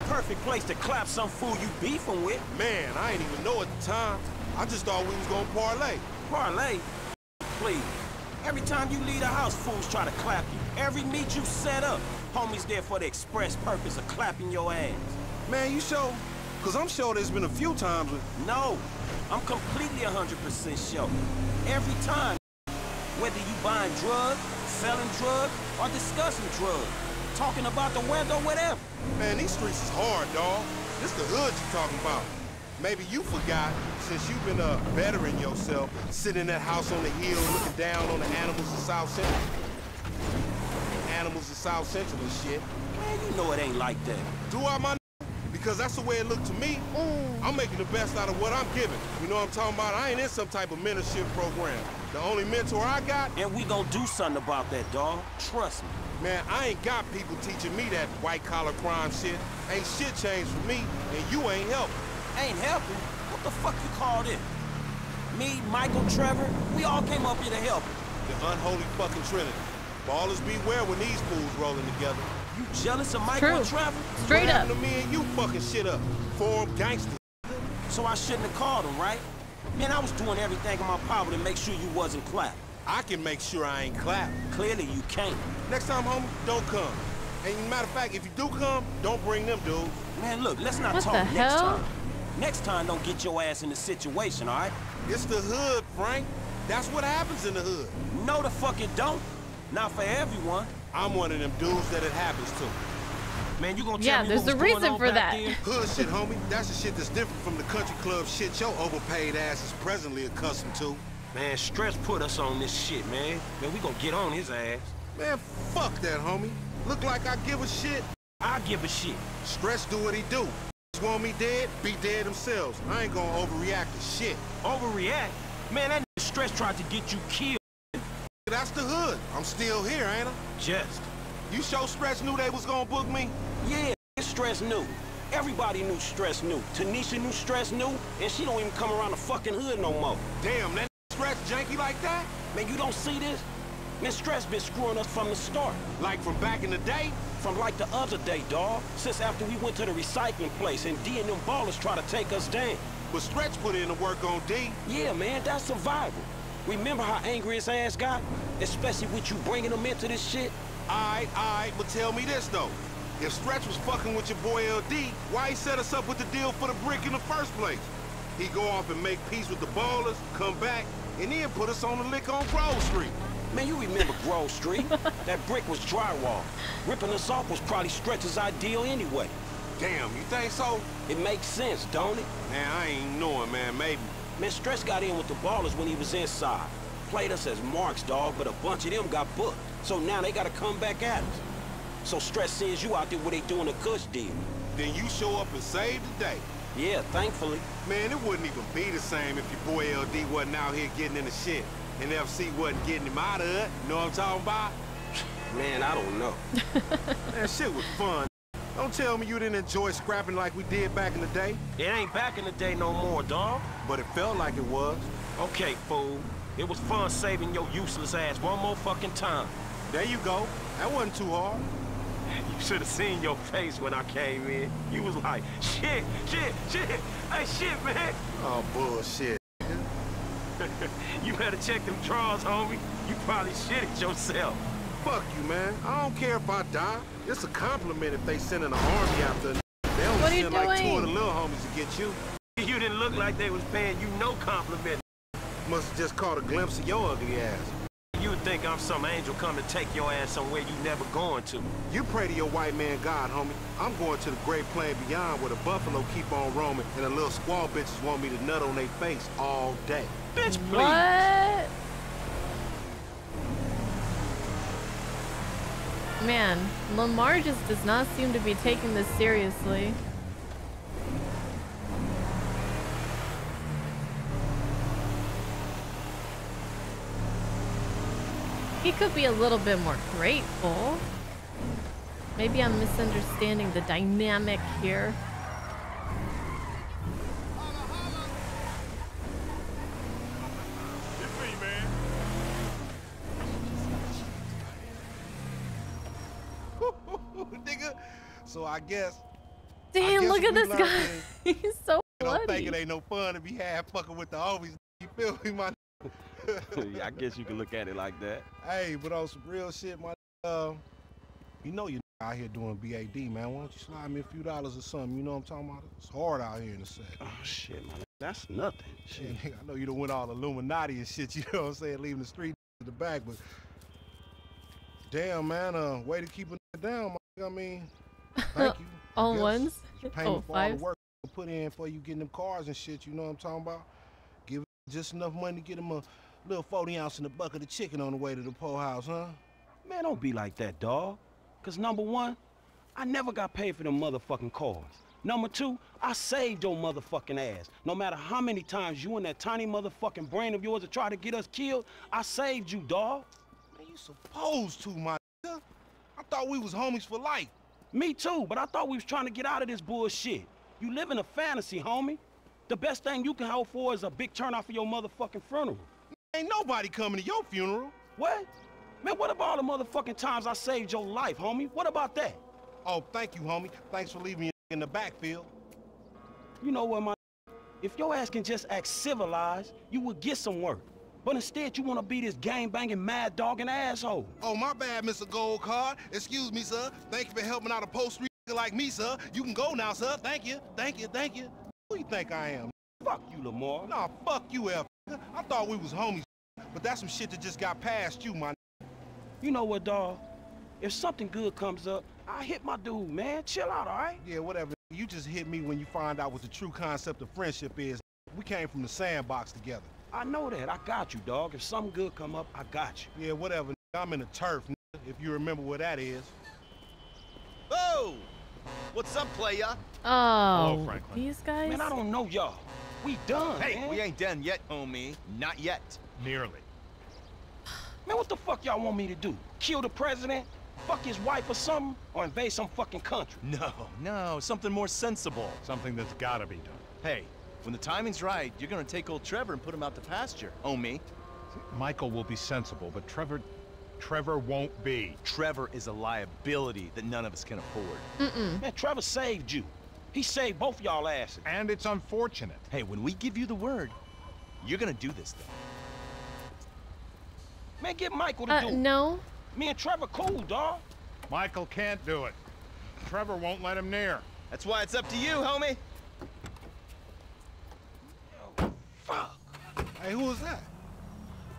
[SPEAKER 5] Perfect place to clap some fool you beefing with.
[SPEAKER 11] Man, I ain't even know at the time. I just thought we was gonna parlay.
[SPEAKER 5] Parlay? Please. Every time you leave the house, fools try to clap you. Every meet you set up, homies there for the express purpose of clapping your ass.
[SPEAKER 11] Man, you sure? Cause I'm sure there's been a few times when...
[SPEAKER 5] No, I'm completely 100% sure. Every time, whether you buying drugs, selling drugs, or discussing drugs, talking about the weather whatever.
[SPEAKER 11] Man, these streets is hard, dawg. This the hood you talking about. Maybe you forgot, since you've been uh, bettering yourself, sitting in that house on the hill looking down on the animals in South Central. Animals in South Central and shit.
[SPEAKER 5] Man, you know it ain't like that.
[SPEAKER 11] Do I, my Because that's the way it looked to me. Mm. I'm making the best out of what I'm given. You know what I'm talking about? I ain't in some type of mentorship program. The only mentor I got...
[SPEAKER 5] And we gonna do something about that, dawg. Trust me.
[SPEAKER 11] Man, I ain't got people teaching me that white-collar crime shit. Ain't shit changed for me, and you ain't helping.
[SPEAKER 5] Ain't helping? What the fuck you call this? Me, Michael, Trevor, we all came up here to help.
[SPEAKER 11] The unholy fucking trinity. Ballers beware when these fools rolling together.
[SPEAKER 5] You jealous of Michael
[SPEAKER 1] True.
[SPEAKER 5] and Trevor?
[SPEAKER 1] Straight
[SPEAKER 11] what
[SPEAKER 1] up.
[SPEAKER 11] to me and you fucking shit up? Forum gangsters.
[SPEAKER 5] So I shouldn't have called him, right? Man, I was doing everything in my power to make sure you wasn't clapped.
[SPEAKER 11] I can make sure I ain't clapped.
[SPEAKER 5] Clearly you can't.
[SPEAKER 11] Next time, homie, don't come. And matter of fact, if you do come, don't bring them dudes.
[SPEAKER 5] Man, look, let's not
[SPEAKER 1] What
[SPEAKER 5] talk next
[SPEAKER 1] hell?
[SPEAKER 5] time. Next time, don't get your ass in the situation, all right?
[SPEAKER 11] It's the hood, Frank. That's what happens in the hood.
[SPEAKER 5] No, the fuck it don't. Not for everyone.
[SPEAKER 11] I'm one of them dudes that it happens to.
[SPEAKER 5] Man, you gonna tell
[SPEAKER 1] Yeah,
[SPEAKER 5] me
[SPEAKER 1] there's
[SPEAKER 5] what
[SPEAKER 1] a reason for that. [LAUGHS]
[SPEAKER 11] Hood shit, homie. That's the shit that's different from the country club shit your overpaid ass is presently accustomed to.
[SPEAKER 5] Man, Stretch put us on this shit, man. Man, we gonna get on his ass.
[SPEAKER 11] Man, fuck that, homie. Look like I give a shit.
[SPEAKER 5] I give a shit.
[SPEAKER 11] Stretch do what he do. Want me dead? Be dead themselves. I ain't gonna overreact to shit.
[SPEAKER 5] Overreact? Man, that nigga Stretch tried to get you killed.
[SPEAKER 11] That's the hood. I'm still here, ain't I?
[SPEAKER 5] Just.
[SPEAKER 11] You sure Stretch knew they was gonna book me?
[SPEAKER 5] Yeah, Stretch knew. Everybody knew Stretch knew. Tanisha knew Stretch knew, and she don't even come around the fucking hood no more.
[SPEAKER 11] Damn, that Stretch janky like that?
[SPEAKER 5] Man, you don't see this? Man, Stretch been screwing us from the start.
[SPEAKER 11] Like from back in the day?
[SPEAKER 5] From like the other day, dawg. Since after we went to the recycling place and D and them ballers try to take us down.
[SPEAKER 11] But Stretch put in the work on D.
[SPEAKER 5] Yeah, man, that's survival. Remember how angry his ass got? Especially with you bringing him into this shit?
[SPEAKER 11] Alright, alright, but tell me this though. If Stretch was fucking with your boy LD, why he set us up with the deal for the brick in the first place? He go off and make peace with the ballers, come back, and then put us on the lick on Grove Street.
[SPEAKER 5] Man, you remember Grove Street? that brick was drywall. Ripping us off was probably Stretch's ideal anyway.
[SPEAKER 11] Damn, you think so?
[SPEAKER 5] It makes sense, don't it?
[SPEAKER 11] Man, I ain't knowing, man, maybe.
[SPEAKER 5] Man, Stretch got in with the ballers when he was inside. Played us as marks, dog, but a bunch of them got booked. So now they gotta come back at us. So Stretch sends you out there where they doing a cush deal.
[SPEAKER 11] Then you show up and save the day.
[SPEAKER 5] Yeah, thankfully.
[SPEAKER 11] Man, it wouldn't even be the same if your boy LD wasn't out here getting in the shit. And FC wasn't getting him out of it. You know what I'm talking about?
[SPEAKER 5] Man, I don't know. [LAUGHS]
[SPEAKER 11] that shit was fun. Don't tell me you didn't enjoy scrapping like we did back in the day.
[SPEAKER 5] It ain't back in the day no more, dog.
[SPEAKER 11] But it felt like it was.
[SPEAKER 5] Okay, fool. It was fun saving your useless ass one more fucking time.
[SPEAKER 11] There you go. That wasn't too hard.
[SPEAKER 5] You should have seen your face when I came in. You was like, shit, shit, shit. Hey, shit, man.
[SPEAKER 11] Oh, bullshit. [LAUGHS]
[SPEAKER 5] You better check them drawers, homie. You probably shit shitted yourself.
[SPEAKER 11] Fuck you, man. I don't care if I die. It's a compliment if they sending an army after a n- They only
[SPEAKER 1] What are you
[SPEAKER 11] send like two of the
[SPEAKER 1] doing?
[SPEAKER 11] little homies to get you.
[SPEAKER 5] You didn't look like they was paying you no compliment.
[SPEAKER 11] Must have just caught a glimpse of your ugly ass.
[SPEAKER 5] You would think I'm some angel come to take your ass somewhere you never going to.
[SPEAKER 11] You pray to your white man God, homie. I'm going to the great plain beyond where the buffalo keep on roaming and the little squaw bitches want me to nut on their face all day.
[SPEAKER 5] Bitch, please.
[SPEAKER 1] What? Man, Lamar just does not seem to be taking this seriously. He could be a little bit more grateful. Maybe I'm misunderstanding the dynamic here.
[SPEAKER 11] Nigga. So I guess.
[SPEAKER 1] Damn,
[SPEAKER 11] guess
[SPEAKER 1] look at this guy.
[SPEAKER 11] is- [LAUGHS]
[SPEAKER 1] He's so
[SPEAKER 11] I don't think it ain't no fun to be half fucking with the homies. You feel me, my [LAUGHS]
[SPEAKER 5] yeah, I guess you can look at it like that.
[SPEAKER 11] Hey, but on some real shit, my uh, you know you out here doing BAD, man. Why don't you slide me a few dollars or something? You know what I'm talking about? It's hard out here in the set.
[SPEAKER 5] Oh shit, man. That's nothing. [LAUGHS] Shit.
[SPEAKER 11] Shit, I know you don't went all Illuminati and shit, you know what I'm saying, leaving the street to the back, but damn man, uh way to keep it down, my, I mean, [LAUGHS] thank you.
[SPEAKER 1] All
[SPEAKER 11] guess.
[SPEAKER 1] ones?
[SPEAKER 11] It's payment
[SPEAKER 1] Oh,
[SPEAKER 11] for all the
[SPEAKER 1] fives?
[SPEAKER 11] work you put in for you getting them cars and shit, you know what I'm talking about? Give just enough money to get them a little 40 ounce in a bucket of chicken on the way to the po house, huh?
[SPEAKER 5] Man, don't be like that, dog. Cause number one, I never got paid for them motherfucking cars. Number two, I saved your motherfucking ass. No matter how many times you and that tiny motherfucking brain of yours have tried to get us killed, I saved you, dog.
[SPEAKER 11] Man, you supposed to, my nigga. I thought we was homies for life.
[SPEAKER 5] Me too, but I thought we was trying to get out of this bullshit. You live in a fantasy, homie. The best thing you can hope for is a big turnout for your motherfucking funeral.
[SPEAKER 11] Ain't nobody coming to your funeral.
[SPEAKER 5] What? Man, what about all the motherfucking times I saved your life, homie? What about that?
[SPEAKER 11] Oh, thank you, homie. Thanks for leaving me in the backfield.
[SPEAKER 5] You know what, my If your ass can just act civilized, you would get some work. But instead, you want to be this gang-banging, mad-dogging asshole.
[SPEAKER 11] Oh, my bad, Mr. Gold Card. Excuse me, sir. Thank you for helping out a post like me, sir. You can go now, sir. Thank you. Thank you. Thank you. Who you think I am?
[SPEAKER 5] Fuck you, Lamar.
[SPEAKER 11] Nah, fuck you, F. I thought we was homies, but that's some shit that just got past you, my
[SPEAKER 5] You know what, dawg? If something good comes up, I hit my dude, man. Chill out, all right?
[SPEAKER 11] Yeah, whatever. You just hit me when you find out what the true concept of friendship is. We came from the sandbox together.
[SPEAKER 5] I know that. I got you, dog. If something good come up, I got you.
[SPEAKER 11] Yeah, whatever. I'm in the turf, if you remember where that is.
[SPEAKER 12] Oh! What's up, playa?
[SPEAKER 1] Oh,
[SPEAKER 12] Franklin.
[SPEAKER 1] these guys?
[SPEAKER 5] Man, I don't know y'all. We done,
[SPEAKER 12] Hey,
[SPEAKER 5] man.
[SPEAKER 12] we ain't done yet, homie. Not yet.
[SPEAKER 13] Nearly.
[SPEAKER 5] Man, what the fuck y'all want me to do? Kill the president? Fuck his wife or something? Or invade some fucking country?
[SPEAKER 12] No, no, something more sensible.
[SPEAKER 13] Something that's gotta be done.
[SPEAKER 12] Hey, when the timing's right, you're gonna take old Trevor and put him out to pasture, homie.
[SPEAKER 13] Michael will be sensible, but Trevor... Trevor won't be.
[SPEAKER 12] Trevor is a liability that none of us can afford.
[SPEAKER 1] Mm-mm.
[SPEAKER 5] Man, Trevor saved you. He saved both y'all asses.
[SPEAKER 13] And it's unfortunate.
[SPEAKER 12] Hey, when we give you the word, you're gonna do this thing.
[SPEAKER 5] Man, get Michael to
[SPEAKER 1] Uh,
[SPEAKER 5] do it.
[SPEAKER 1] no.
[SPEAKER 5] Me and Trevor cool, dog.
[SPEAKER 13] Michael can't do it. Trevor won't let him near.
[SPEAKER 12] That's why it's up to you, homie.
[SPEAKER 11] Hey, who was that?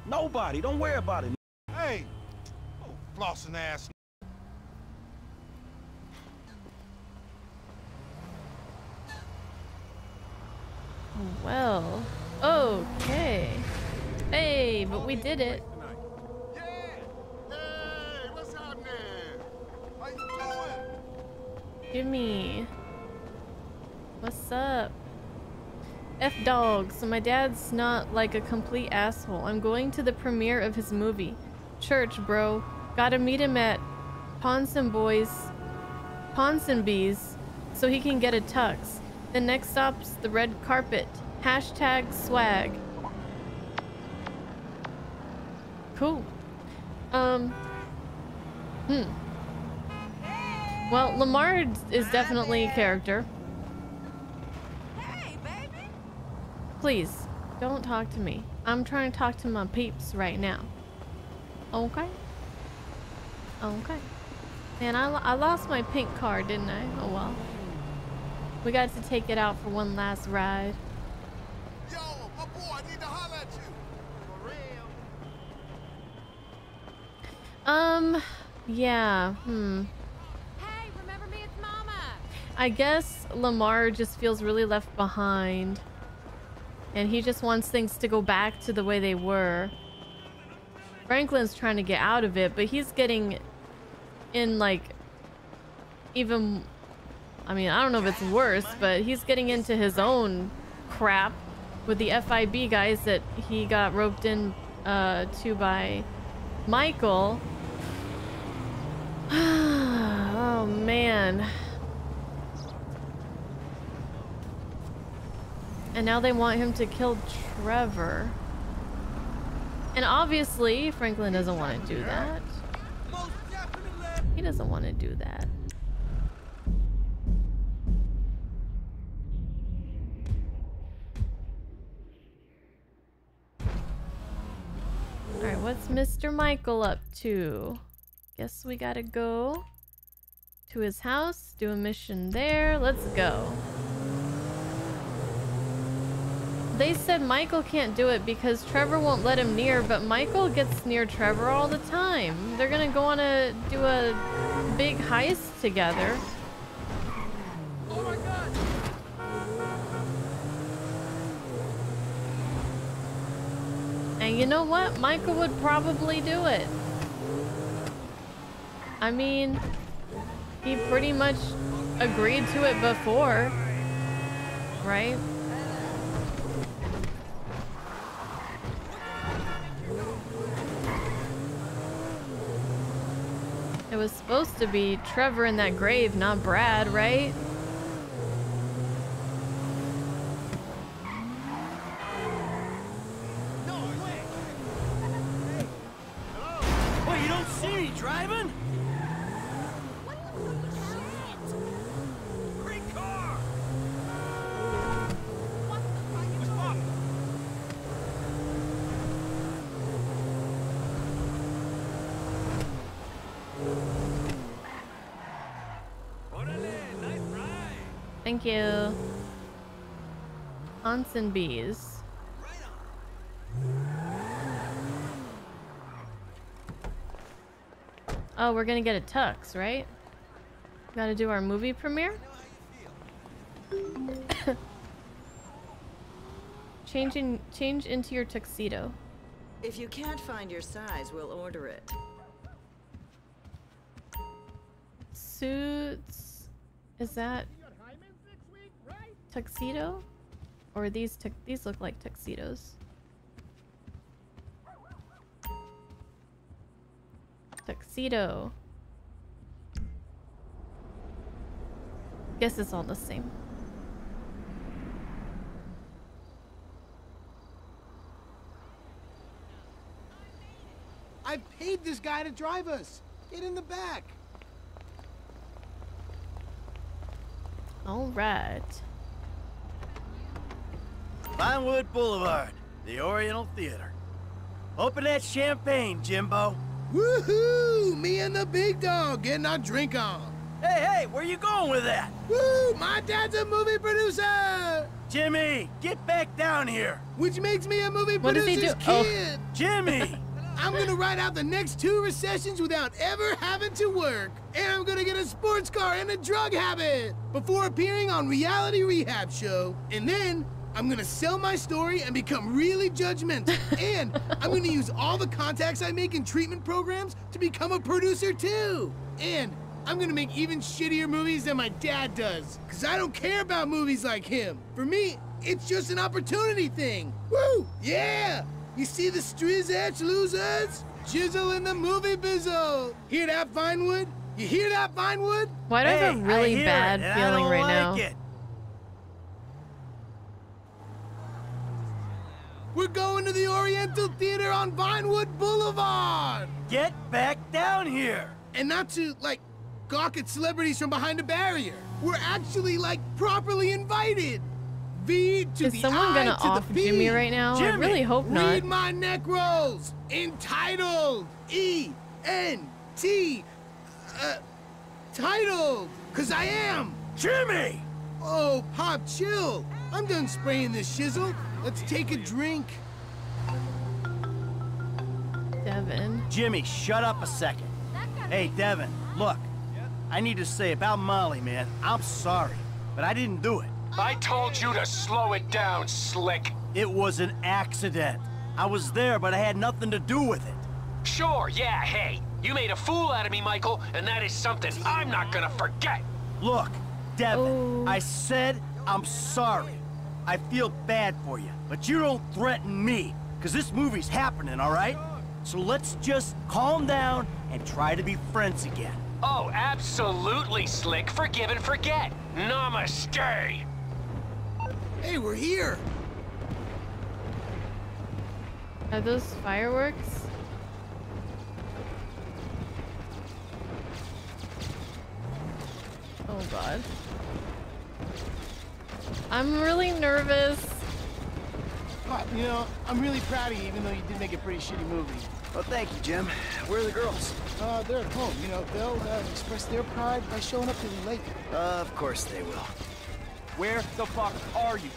[SPEAKER 5] Nobody. Don't worry about it.
[SPEAKER 11] Hey! Oh, flossing ass.
[SPEAKER 1] Well, okay. Hey, but we did it.
[SPEAKER 10] Hey, what's happening? How you doing?
[SPEAKER 1] Jimmy. What's up? F dog, so my dad's not like a complete asshole. I'm going to the premiere of his movie. Church, bro. Gotta meet him at Ponsonbys, Ponsonbees, so he can get a tux. The next stop's the red carpet. Hashtag swag. Cool. Um. Hmm. Well, Lamar is definitely a character. Please, don't talk to me. I'm trying to talk to my peeps right now. Okay? Okay. Man, I, I lost my pink car, didn't I? Oh well. We got to take it out for one last ride.
[SPEAKER 10] Yo, my boy, I need to holler at you. For real.
[SPEAKER 1] Um, yeah, hmm.
[SPEAKER 14] Hey, remember me? It's Mama.
[SPEAKER 1] I guess Lamar just feels really left behind. And he just wants things to go back to the way they were. Franklin's trying to get out of it, but he's getting in like even I mean, I don't know if it's worse, but he's getting into his own crap with the FIB guys that he got roped in uh, to by Michael. [SIGHS] oh man. And now they want him to kill Trevor. And obviously, Franklin doesn't want to do that. He doesn't want to do that. Alright, what's Mr. Michael up to? Guess we gotta go To his house, do a mission there. Let's go. They said Michael can't do it because Trevor won't let him near, but Michael gets near Trevor all the time. They're gonna go on a do a big heist together.
[SPEAKER 8] Oh my god!
[SPEAKER 1] And you know what? Michael would probably do it. I mean, he pretty much agreed to it before, right? It was supposed to be Trevor in that grave, not Brad, right?
[SPEAKER 3] Wait, you don't see me driving?
[SPEAKER 1] Thank you. Ants and bees. Oh, we're gonna get a tux, right? Gotta do our movie premiere? [COUGHS] change in, change into your tuxedo.
[SPEAKER 15] If you can't find your size, we'll order it.
[SPEAKER 1] Suits. Is that tuxedo? Or these tux these look like tuxedos? Tuxedo. Guess it's all the same.
[SPEAKER 16] I paid this guy to drive us. Get in the back.
[SPEAKER 1] All right.
[SPEAKER 3] Vinewood Boulevard, the Oriental Theater. Open that champagne, Jimbo.
[SPEAKER 16] Woohoo! Me and the big dog getting our drink on.
[SPEAKER 3] Hey, hey, where you going with that?
[SPEAKER 16] Woo! My dad's a movie producer!
[SPEAKER 3] Jimmy, get back down here.
[SPEAKER 16] Which makes me a movie
[SPEAKER 1] What does he
[SPEAKER 16] producer's
[SPEAKER 1] do? Oh.
[SPEAKER 16] kid.
[SPEAKER 3] Jimmy! [LAUGHS]
[SPEAKER 16] I'm gonna ride out the next two recessions without ever having to work. And I'm gonna get a sports car and a drug habit before appearing on Reality Rehab Show. And then I'm gonna sell my story and become really judgmental. [LAUGHS] and I'm gonna use all the contacts I make in treatment programs to become a producer too. And I'm gonna make even shittier movies than my dad does. Cause I don't care about movies like him. For me, it's just an opportunity thing. Woo! Yeah! You see the Strizach losers? Jizzle in the movie bizzle. Hear that, Vinewood? You hear that, Vinewood?
[SPEAKER 1] Why do I have a really bad
[SPEAKER 3] it, and I
[SPEAKER 1] feeling
[SPEAKER 3] don't
[SPEAKER 1] right
[SPEAKER 3] like
[SPEAKER 1] now?
[SPEAKER 3] It.
[SPEAKER 16] We're going to the Oriental Theater on Vinewood Boulevard.
[SPEAKER 3] Get back down here.
[SPEAKER 16] And not to, like, gawk at celebrities from behind a barrier. We're actually, like, properly invited. V to
[SPEAKER 1] Is
[SPEAKER 16] the
[SPEAKER 1] someone
[SPEAKER 16] I
[SPEAKER 1] gonna
[SPEAKER 16] to
[SPEAKER 1] off
[SPEAKER 16] the
[SPEAKER 1] Jimmy right now? I really hope not.
[SPEAKER 16] Read my neck rolls. Entitled. E N T. Uh, titled. Cause I am.
[SPEAKER 3] Jimmy!
[SPEAKER 16] Oh, Pop, chill. I'm done spraying this shizzle. Let's take a drink.
[SPEAKER 1] Devin.
[SPEAKER 3] Jimmy, shut up a second. Hey, Devin, look. I need to say about Molly, man. I'm sorry, but I didn't do it.
[SPEAKER 9] I told you to slow it down, Slick.
[SPEAKER 3] It was an accident. I was there, but I had nothing to do with it.
[SPEAKER 9] Sure, yeah, hey. You made a fool out of me, Michael, and that is something I'm not gonna forget.
[SPEAKER 3] Look, Devin, oh. I said I'm sorry. I feel bad for you, but you don't threaten me, because this movie's happening, all right? So let's just calm down and try to be friends again.
[SPEAKER 9] Oh, absolutely, Slick. Forgive and forget. Namaste.
[SPEAKER 16] Hey, we're here.
[SPEAKER 1] Are those fireworks? Oh god. I'm really nervous.
[SPEAKER 16] Pop, you know, I'm really proud of you, even though you did make a pretty shitty movie.
[SPEAKER 3] Well, thank you, Jim. Where are the girls?
[SPEAKER 16] Uh, they're at home. You know, they'll uh, express their pride by showing up to the lake.
[SPEAKER 3] Uh, of course they will.
[SPEAKER 12] Where the fuck are you?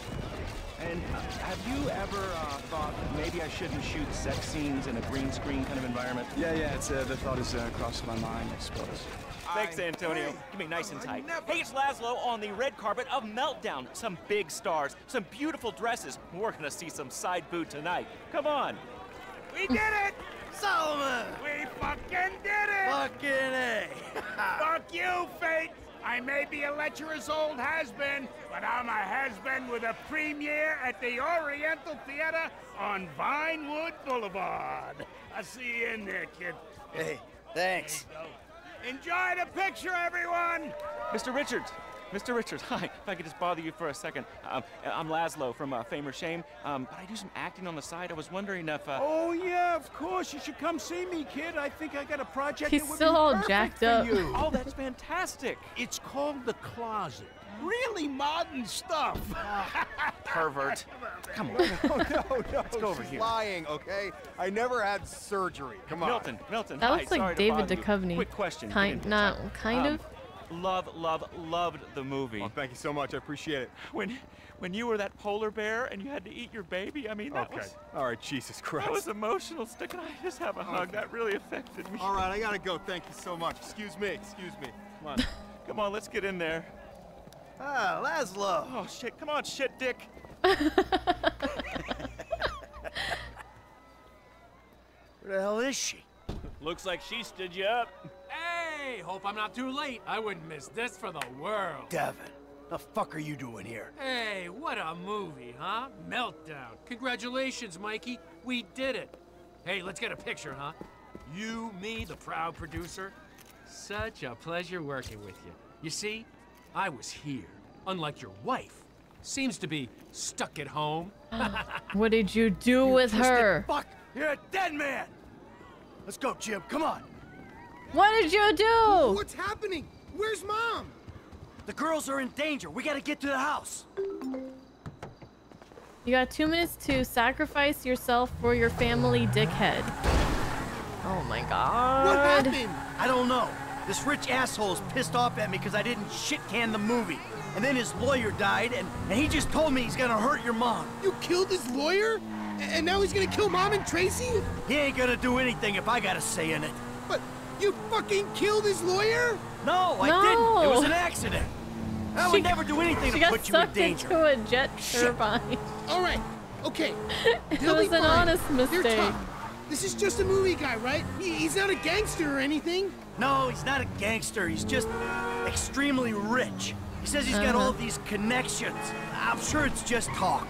[SPEAKER 12] And uh, have you ever uh, thought that maybe I shouldn't shoot sex scenes in a green screen kind of environment?
[SPEAKER 17] Yeah, yeah, it's, uh, the thought has uh, crossed my mind, I suppose.
[SPEAKER 18] Thanks, Antonio. Give me nice and tight. Hey, it's Lazlow on the red carpet of Meltdown. Some big stars, some beautiful dresses. We're gonna see some side boob tonight. Come on.
[SPEAKER 19] We did it!
[SPEAKER 3] Solomon!
[SPEAKER 19] We fucking did it!
[SPEAKER 3] Fucking A! [LAUGHS]
[SPEAKER 19] Fuck you, fate! I may be a lecherous old has-been, but I'm a has-been with a premiere at the Oriental Theater on Vinewood Boulevard. I'll see you in there, kid.
[SPEAKER 3] Hey, thanks.
[SPEAKER 19] Enjoy the picture, everyone!
[SPEAKER 18] Mr. Richards. Mr. Richards, [LAUGHS] hi. If I could just bother you for a second. Um, I'm Lazlow from uh, Fame or Shame, um, but I do some acting on the side. I was wondering if... Uh...
[SPEAKER 8] Oh, yeah, of course. You should come see me, kid. I think I got a project
[SPEAKER 1] He's
[SPEAKER 8] that would
[SPEAKER 1] still
[SPEAKER 8] be
[SPEAKER 1] all jacked up.
[SPEAKER 8] You.
[SPEAKER 18] Oh, that's fantastic.
[SPEAKER 19] It's called The Closet. Really modern stuff. [LAUGHS]
[SPEAKER 18] Pervert. Come on. [LAUGHS]
[SPEAKER 2] no, no, no.
[SPEAKER 18] Let's go over
[SPEAKER 2] she's
[SPEAKER 18] here.
[SPEAKER 2] lying, okay? I never had surgery. Come on.
[SPEAKER 18] Milton, Milton,
[SPEAKER 1] That
[SPEAKER 18] hi.
[SPEAKER 1] looks like
[SPEAKER 18] Sorry
[SPEAKER 1] David. Duchovny.
[SPEAKER 18] Quick question.
[SPEAKER 1] Kind, not kind
[SPEAKER 18] Um,
[SPEAKER 1] of.
[SPEAKER 18] Love, love, loved the movie.
[SPEAKER 2] Oh, thank you so much. I appreciate it.
[SPEAKER 18] When, when you were that polar bear and you had to eat your baby, I mean, that
[SPEAKER 2] Okay.
[SPEAKER 18] was
[SPEAKER 2] All right, Jesus Christ.
[SPEAKER 18] that was emotional. Stick, can I just have a hug? That really affected me.
[SPEAKER 2] All right, I gotta go. Thank you so much. Excuse me. Excuse me. Come on. [LAUGHS] [LAUGHS]
[SPEAKER 18] Come on, let's get in there.
[SPEAKER 3] Ah, Lazlow.
[SPEAKER 18] Oh shit! Come on, shit, dick. [LAUGHS]
[SPEAKER 3] Where the hell is she?
[SPEAKER 18] Looks like she stood you up.
[SPEAKER 9] Hey, hope I'm not too late. I wouldn't miss this for the world.
[SPEAKER 3] Devin, the fuck are you doing here?
[SPEAKER 9] Hey, what a movie, huh? Meltdown. Congratulations, Mikey. We did it. Hey, let's get a picture, huh? You, me, the proud producer. Such a pleasure working with you. You see, I was here, unlike your wife. Seems to be stuck at home.
[SPEAKER 1] Oh, [LAUGHS] what did you do with her?
[SPEAKER 3] Fuck! You're a dead man! Let's go, Jim. Come on.
[SPEAKER 1] What did you do?
[SPEAKER 16] What's happening? Where's mom?
[SPEAKER 3] The girls are in danger. We gotta get to the house.
[SPEAKER 1] You got two minutes to sacrifice yourself for your family, dickhead. Oh my god.
[SPEAKER 3] What happened? I don't know. This rich asshole is pissed off at me because I didn't shit can the movie. And then his lawyer died, and, and he just told me he's gonna hurt your mom.
[SPEAKER 16] You killed his lawyer? And now he's gonna kill mom and Tracy?
[SPEAKER 3] He ain't gonna do anything if I got a say in it.
[SPEAKER 16] But you fucking killed his lawyer?
[SPEAKER 3] No, I
[SPEAKER 1] No.
[SPEAKER 3] didn't. It was an accident. I would never do anything to put you in danger.
[SPEAKER 1] She got sucked
[SPEAKER 3] danger.
[SPEAKER 1] into a jet turbine.
[SPEAKER 16] All right, okay. [LAUGHS]
[SPEAKER 1] It
[SPEAKER 16] He'll
[SPEAKER 1] was an
[SPEAKER 16] fine.
[SPEAKER 1] honest mistake.
[SPEAKER 16] This is just a movie guy, right? He, he's not a gangster or anything.
[SPEAKER 3] No, he's not a gangster. He's just extremely rich. He says he's got
[SPEAKER 1] Uh-huh.
[SPEAKER 3] all these connections. I'm sure it's just talk.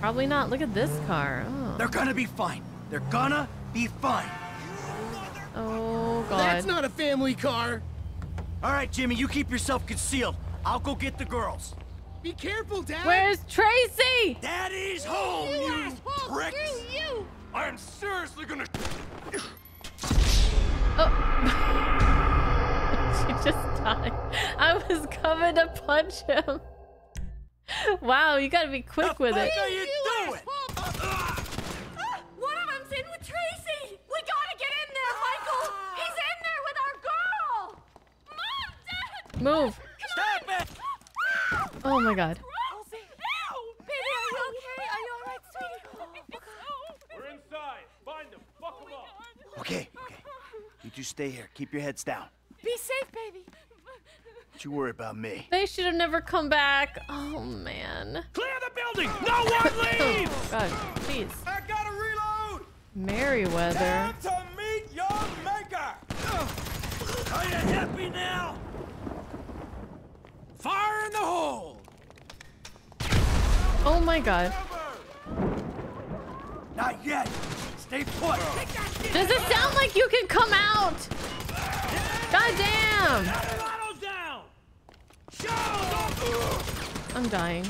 [SPEAKER 1] Probably not. Look at this car. Oh,
[SPEAKER 3] They're gonna be fine. They're gonna be fine.
[SPEAKER 1] Oh god.
[SPEAKER 16] That's not a family car.
[SPEAKER 3] All right, Jimmy, you keep yourself concealed. I'll go get the girls.
[SPEAKER 16] Be careful, Dad.
[SPEAKER 1] Where's Tracy?
[SPEAKER 3] Daddy's home, you, pricks.
[SPEAKER 16] you.
[SPEAKER 19] I'm seriously gonna. Oh. [LAUGHS]
[SPEAKER 1] she just died. I was coming to punch him. [LAUGHS] Wow, you gotta be quick with it.
[SPEAKER 3] What are you doing?
[SPEAKER 14] One of them's in with Tracy. We gotta get in there, Michael. He's in there with our girl. Mom, Dad.
[SPEAKER 1] Move.
[SPEAKER 3] Stop it!
[SPEAKER 1] Oh my god.
[SPEAKER 14] Rosie. Ew. Baby, are you okay? Are you all right, sweetie?
[SPEAKER 19] We're inside. Find them. Fuck them up.
[SPEAKER 3] Okay, okay. You two stay here. Keep your heads down.
[SPEAKER 14] Be safe, baby.
[SPEAKER 3] Don't you worry about me.
[SPEAKER 1] They should have never come back. Oh man.
[SPEAKER 19] Clear the building. No one [COUGHS] oh, leave.
[SPEAKER 1] Oh god, please.
[SPEAKER 19] I gotta reload.
[SPEAKER 1] Merryweather.
[SPEAKER 19] Time to meet your maker.
[SPEAKER 3] Are you happy now?
[SPEAKER 19] Fire in the hole.
[SPEAKER 1] Oh my god.
[SPEAKER 3] Not yet. Stay put.
[SPEAKER 1] Does it sound like you can come out? God damn.
[SPEAKER 19] Bottles down. Show.
[SPEAKER 1] I'm dying.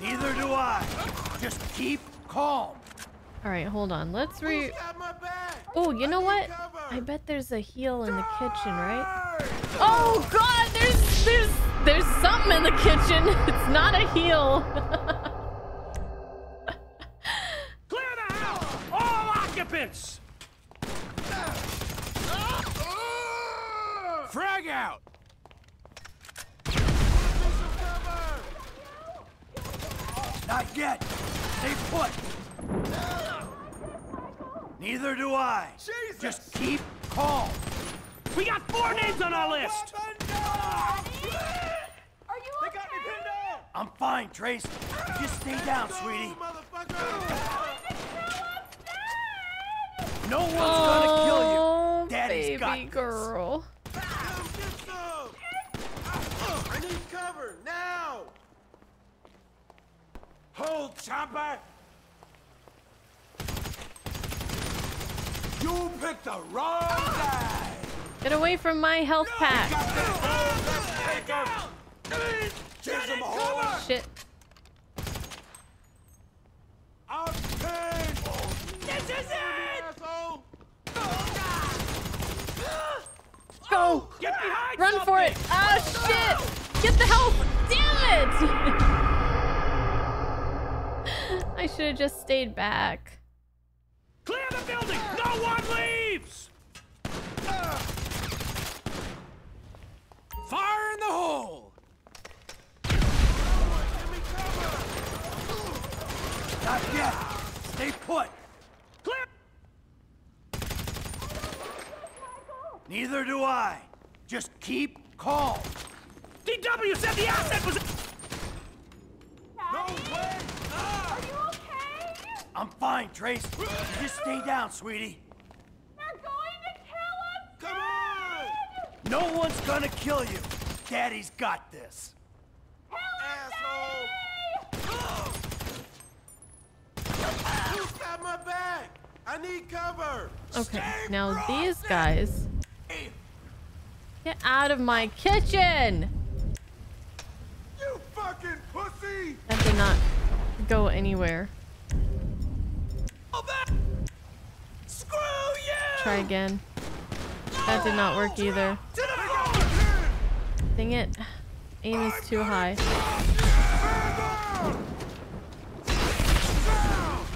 [SPEAKER 3] Neither do I. Just keep calm.
[SPEAKER 1] All right, hold on. Let's re. Oh, you know what? I bet there's a heel in the kitchen, right? Oh God, there's there's There's something in the kitchen. [LAUGHS] It's not a heel. [LAUGHS]
[SPEAKER 9] Clear the house! All occupants! Frag out!
[SPEAKER 3] Not yet. Stay put. Neither do I. Just keep calm.
[SPEAKER 9] We got four names on our list!
[SPEAKER 3] I'm fine, Trace. Just stay down, sweetie. No one's gonna kill
[SPEAKER 1] Oh,
[SPEAKER 3] you. Daddy's
[SPEAKER 1] baby
[SPEAKER 3] got this.
[SPEAKER 1] girl.
[SPEAKER 11] I need cover now.
[SPEAKER 5] Hold, chopper! You picked the wrong guy!
[SPEAKER 1] Get away from my health pack.
[SPEAKER 5] Chisholm!
[SPEAKER 1] Shit.
[SPEAKER 5] I'm!
[SPEAKER 9] This is it!
[SPEAKER 1] Go!
[SPEAKER 9] Get behind
[SPEAKER 1] Run for it!
[SPEAKER 9] something!
[SPEAKER 1] Ah, shit! Get the help! Damn it! [LAUGHS] I should have just stayed back.
[SPEAKER 9] Clear the building! No one leaves! Fire in the hole!
[SPEAKER 3] Not yet. Stay put.
[SPEAKER 9] Clear!
[SPEAKER 3] Neither do I. Just keep calm.
[SPEAKER 9] DW said the asset was...
[SPEAKER 3] No way! Ah.
[SPEAKER 14] Are you okay?
[SPEAKER 3] I'm fine, Trace. You just stay down, sweetie.
[SPEAKER 14] They're going to kill us!
[SPEAKER 3] Come on! No one's gonna kill you. Daddy's got this.
[SPEAKER 11] Who's got my back? I need cover.
[SPEAKER 1] Okay, now these guys. Get out of my kitchen!
[SPEAKER 11] You fucking pussy!
[SPEAKER 1] That did not go anywhere.
[SPEAKER 3] Screw you!
[SPEAKER 1] Try again. That did not work either. Dang it. Aim is too high.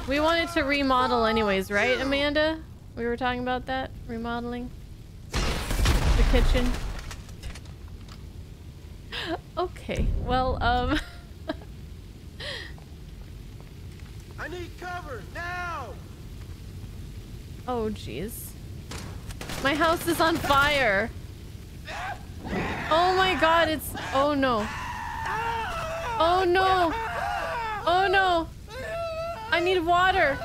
[SPEAKER 1] We wanted to remodel anyways, right, Amanda? We were talking about that? Remodeling? The kitchen? [GASPS] Okay, well, um... [LAUGHS]
[SPEAKER 11] I need cover.
[SPEAKER 1] Oh, jeez. My house is on fire! Oh my god, it's... Oh no. Oh no! Oh no! I need water!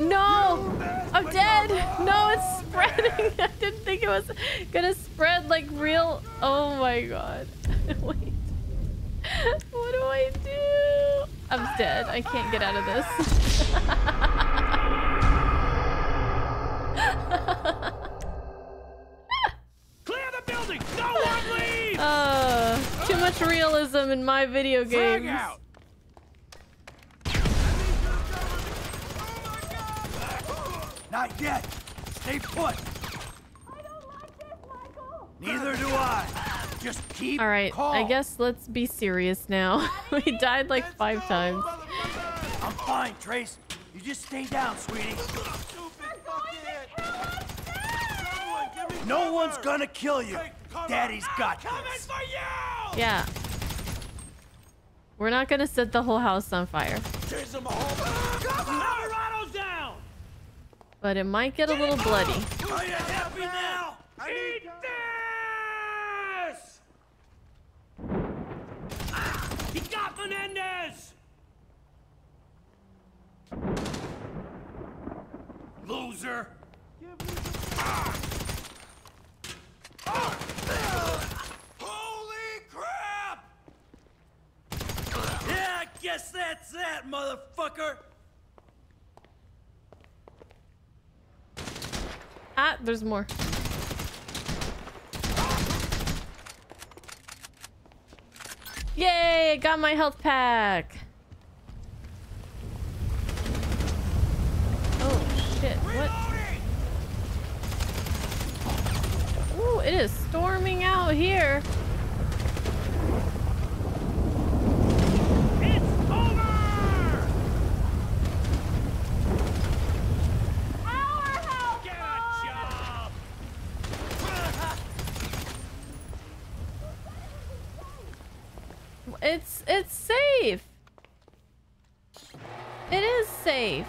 [SPEAKER 1] No! I'm dead! No, it's spreading! [LAUGHS] I didn't think it was gonna spread like real... Oh my god. [LAUGHS] Wait. What do I do? I'm dead. I can't get out of this. [LAUGHS]
[SPEAKER 9] Clear the building! No one leaves!
[SPEAKER 1] Uh, too much realism in my video
[SPEAKER 9] Frag
[SPEAKER 1] games.
[SPEAKER 9] out!
[SPEAKER 3] Not yet. Stay put. Neither do I. Just keep
[SPEAKER 1] All right,
[SPEAKER 3] calm.
[SPEAKER 1] I guess let's be serious now. [LAUGHS] we died like five times.
[SPEAKER 3] I'm fine, Trace. You just stay down, sweetie. No one's gonna kill you. Daddy's got this.
[SPEAKER 1] Yeah. We're not gonna set the whole house on fire, but it might get a little bloody.
[SPEAKER 3] Are you happy now?
[SPEAKER 9] Eat this! Ah! He got Menendez!
[SPEAKER 3] Loser. Holy crap! Yeah, I guess that's that, motherfucker.
[SPEAKER 1] Ah, there's more. Yay, I got my health pack. Ooh, it is storming out here. It's over!
[SPEAKER 10] Our help! Get a job! it's, it's
[SPEAKER 1] safe. It is safe.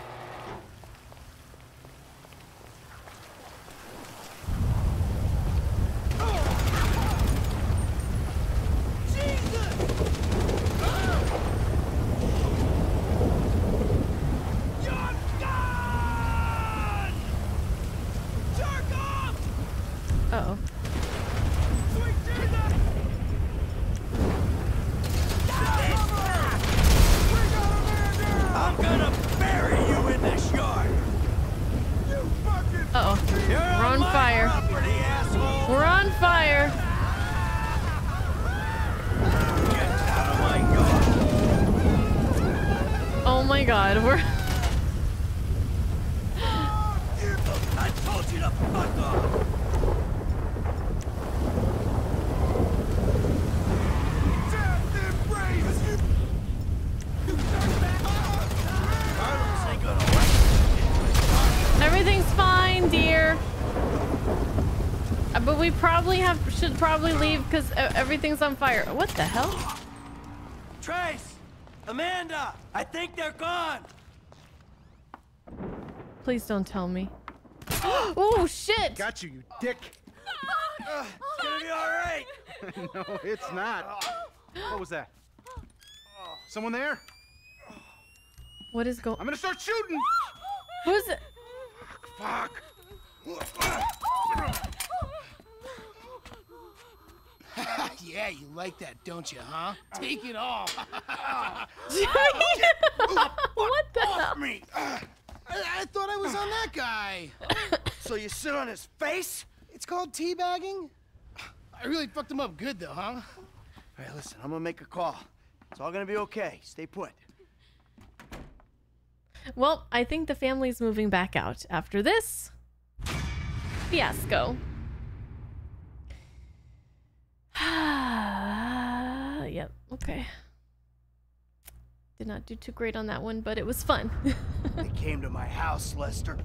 [SPEAKER 1] Fire. Oh my god, [LAUGHS] we're
[SPEAKER 10] I told you to fuck off.
[SPEAKER 1] Everything's fine, dear. Uh, But we probably have should probably leave because everything's on fire. What the hell?
[SPEAKER 10] Trace, Amanda, I think they're gone.
[SPEAKER 1] Please don't tell me. [GASPS] oh shit!
[SPEAKER 20] Got you, you dick. [LAUGHS]
[SPEAKER 10] It's gonna be all right. [LAUGHS]
[SPEAKER 20] no, it's not. What was that? Someone there?
[SPEAKER 1] What is going?
[SPEAKER 20] I'm gonna start shooting.
[SPEAKER 1] Who's it?
[SPEAKER 20] Fuck. Fuck. [GASPS] [LAUGHS] [LAUGHS]
[SPEAKER 16] yeah, you like that, don't you, huh? Take it all. [LAUGHS] [LAUGHS]
[SPEAKER 1] what the hell?
[SPEAKER 16] me. I, I thought I was on that guy.
[SPEAKER 3] so you sit on his face?
[SPEAKER 16] It's called teabagging. I really fucked him up good, though, huh?
[SPEAKER 3] All right, listen, I'm gonna make a call. It's all gonna be okay. Stay put.
[SPEAKER 1] Well, I think the family's moving back out after this fiasco. [SIGHS] yep, okay. Did not do too great on that one, but it was fun. [LAUGHS]
[SPEAKER 3] they came to my house, Lester.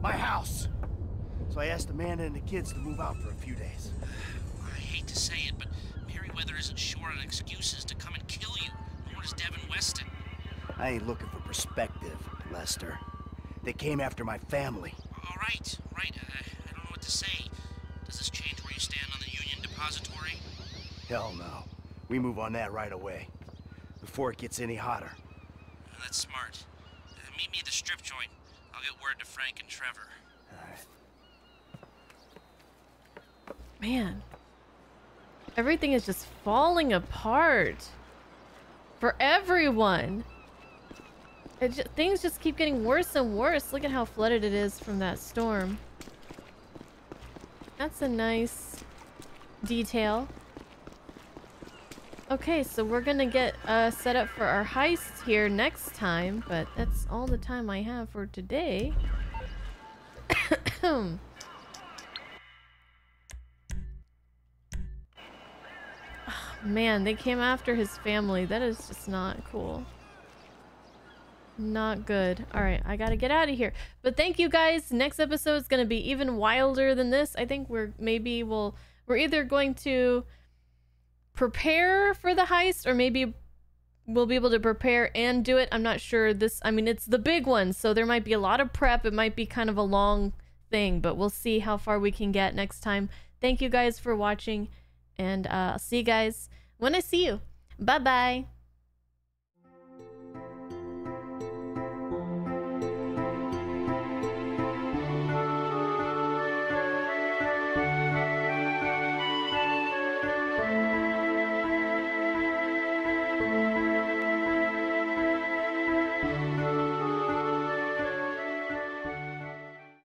[SPEAKER 3] My house. So I asked Amanda and the kids to move out for a few days.
[SPEAKER 7] I hate to say it, but Merryweather isn't short on excuses to come and kill you, nor is Devin Weston.
[SPEAKER 3] I ain't looking for perspective, Lester. They came after my family.
[SPEAKER 7] All right,
[SPEAKER 3] Hell no. We move on that right away. Before it gets any hotter.
[SPEAKER 7] Uh, that's smart. Uh, meet me at the strip joint. I'll get word to Frank and Trevor.
[SPEAKER 1] Man. Everything is just falling apart. For everyone. It ju things just keep getting worse and worse. Look at how flooded it is from that storm. That's a nice detail. Okay, so we're gonna get uh, set up for our heist here next time, but that's all the time I have for today. [COUGHS] Man, they came after his family. That is just not cool. Not good. All right, I gotta get out of here. But thank you guys. Next episode is gonna be even wilder than this. I think we're maybe we'll we're either going to prepare for the heist or maybe we'll be able to prepare and do it. I'm not sure. This, I mean, it's the big one, so there might be a lot of prep. It might be kind of a long thing, but we'll see how far we can get next time. Thank you guys for watching, and uh, I'll see you guys when I see you. Bye bye.